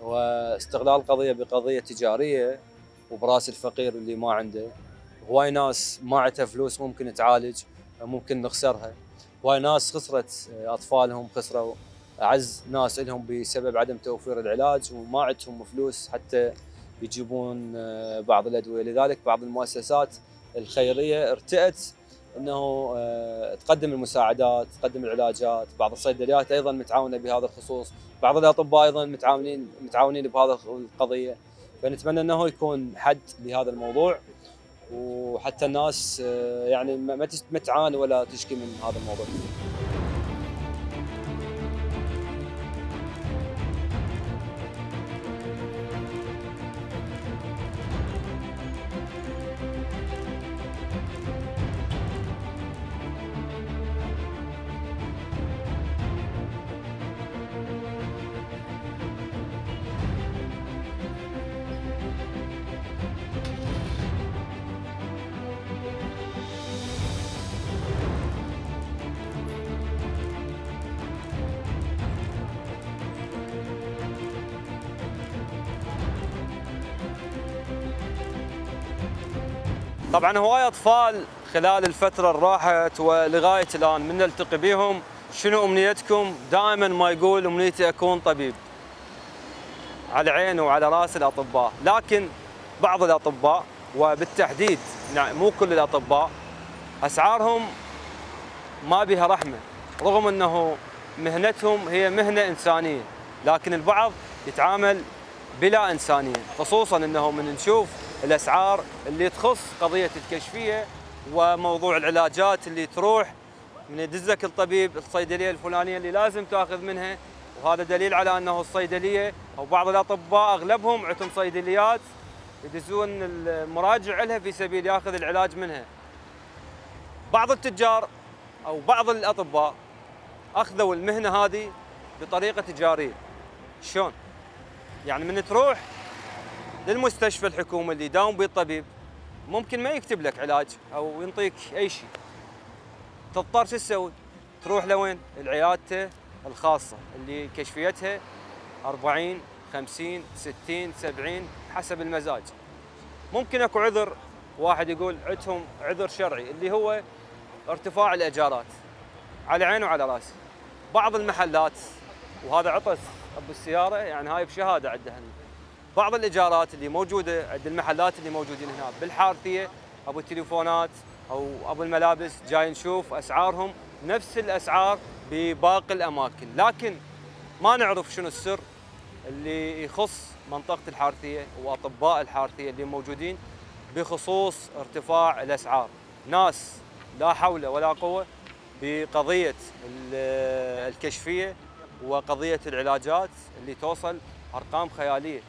Speaker 1: واستغلال القضية بقضية تجارية وبراس الفقير اللي ما عنده. هواي ناس ما عندها فلوس ممكن تعالج ممكن نخسرها. هواي ناس خسرت أطفالهم خسروا أعز ناس لهم بسبب عدم توفير العلاج وما عندهم فلوس حتى يجيبون آه، بعض الأدوية. لذلك بعض المؤسسات الخيرية ارتأت إنه آه، تقدم المساعدات تقدم العلاجات. بعض الصيدليات أيضا متعاونة بهذا الخصوص. بعض الأطباء أيضا متعاونين متعاونين بهذا القضية. فنتمنى إنه يكون حد لهذا الموضوع وحتى الناس آه، يعني ما تعاني ولا تشكي من هذا الموضوع. طبعا هواي أطفال خلال الفترة اللي راحت ولغاية الآن من نلتقي بهم شنو أمنيتكم؟ دائما ما يقول أمنيتي أكون طبيب. على عينه وعلى رأس الأطباء. لكن بعض الأطباء وبالتحديد مو كل الأطباء أسعارهم ما بها رحمة. رغم إنه مهنتهم هي مهنة إنسانية لكن البعض يتعامل بلا إنسانية. خصوصا إنه من نشوف الأسعار اللي تخص قضية الكشفية وموضوع العلاجات اللي تروح من يدزك الطبيب الصيدلية الفلانية اللي لازم تأخذ منها وهذا دليل على أنه الصيدلية أو بعض الأطباء أغلبهم عندهم صيدليات يدزون المراجع لها في سبيل يأخذ العلاج منها. بعض التجار أو بعض الأطباء أخذوا المهنة هذه بطريقة تجارية. شلون؟ يعني من تروح للمستشفى الحكومي اللي يداوم به الطبيب ممكن ما يكتب لك علاج أو ينطيك أي شيء. تضطر شو تسوي؟ تروح لوين؟ لعيادته الخاصة اللي كشفيتها 40 50 60 70 حسب المزاج. ممكن أكو عذر واحد يقول عندهم عذر شرعي اللي هو ارتفاع الايجارات. على عيني وعلى راسي. بعض المحلات وهذا عطس أبو السيارة يعني هاي بشهادة عنده هنا. بعض الايجارات اللي موجودة عند المحلات اللي موجودين هنا بالحارثية أبو التليفونات أو أبو الملابس جاي نشوف أسعارهم نفس الأسعار بباقي الأماكن. لكن ما نعرف شنو السر اللي يخص منطقة الحارثية وأطباء الحارثية اللي موجودين بخصوص ارتفاع الأسعار. ناس لا حول ولا قوة بقضية الكشفية وقضية العلاجات اللي توصل أرقام خيالية.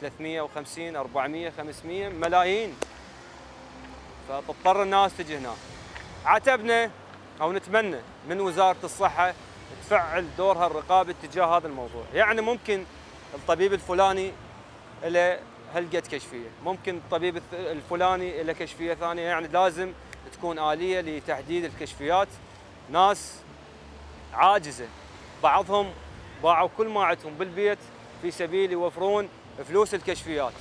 Speaker 1: 350 400 500 ملايين. فتضطر الناس تجي هنا. عتبنا أو نتمنى من وزارة الصحة تفعل دورها الرقابي تجاه هذا الموضوع. يعني ممكن الطبيب الفلاني له هلقة كشفية. ممكن الطبيب الفلاني له كشفية ثانية. يعني لازم تكون آلية لتحديد الكشفيات. ناس عاجزة. بعضهم باعوا كل ما عندهم بالبيت في سبيل يوفرون فلوس الكشفيات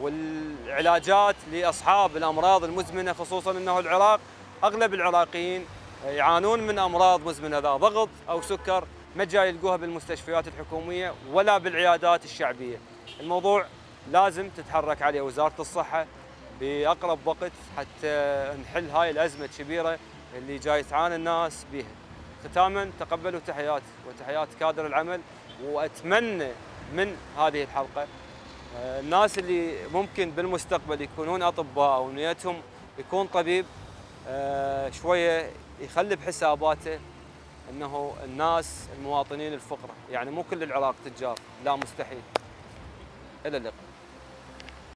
Speaker 1: والعلاجات لأصحاب الأمراض المزمنة خصوصا إنه العراق أغلب العراقيين يعانون من أمراض مزمنة ذا ضغط أو سكر ما جاي يلقوها بالمستشفيات الحكومية ولا بالعيادات الشعبية. الموضوع لازم تتحرك عليه وزارة الصحة بأقرب وقت حتى نحل هاي الأزمة الكبيرة اللي جاي تعاني الناس بها. ختاما تقبلوا تحيات وتحيات كادر العمل وأتمنى من هذه الحلقة. الناس اللي ممكن بالمستقبل يكونون أطباء أو نيتهم يكون طبيب شوية يخلي بحساباته إنه الناس المواطنين الفقراء. يعني مو كل العراق تجار لا مستحيل. إلى اللقاء.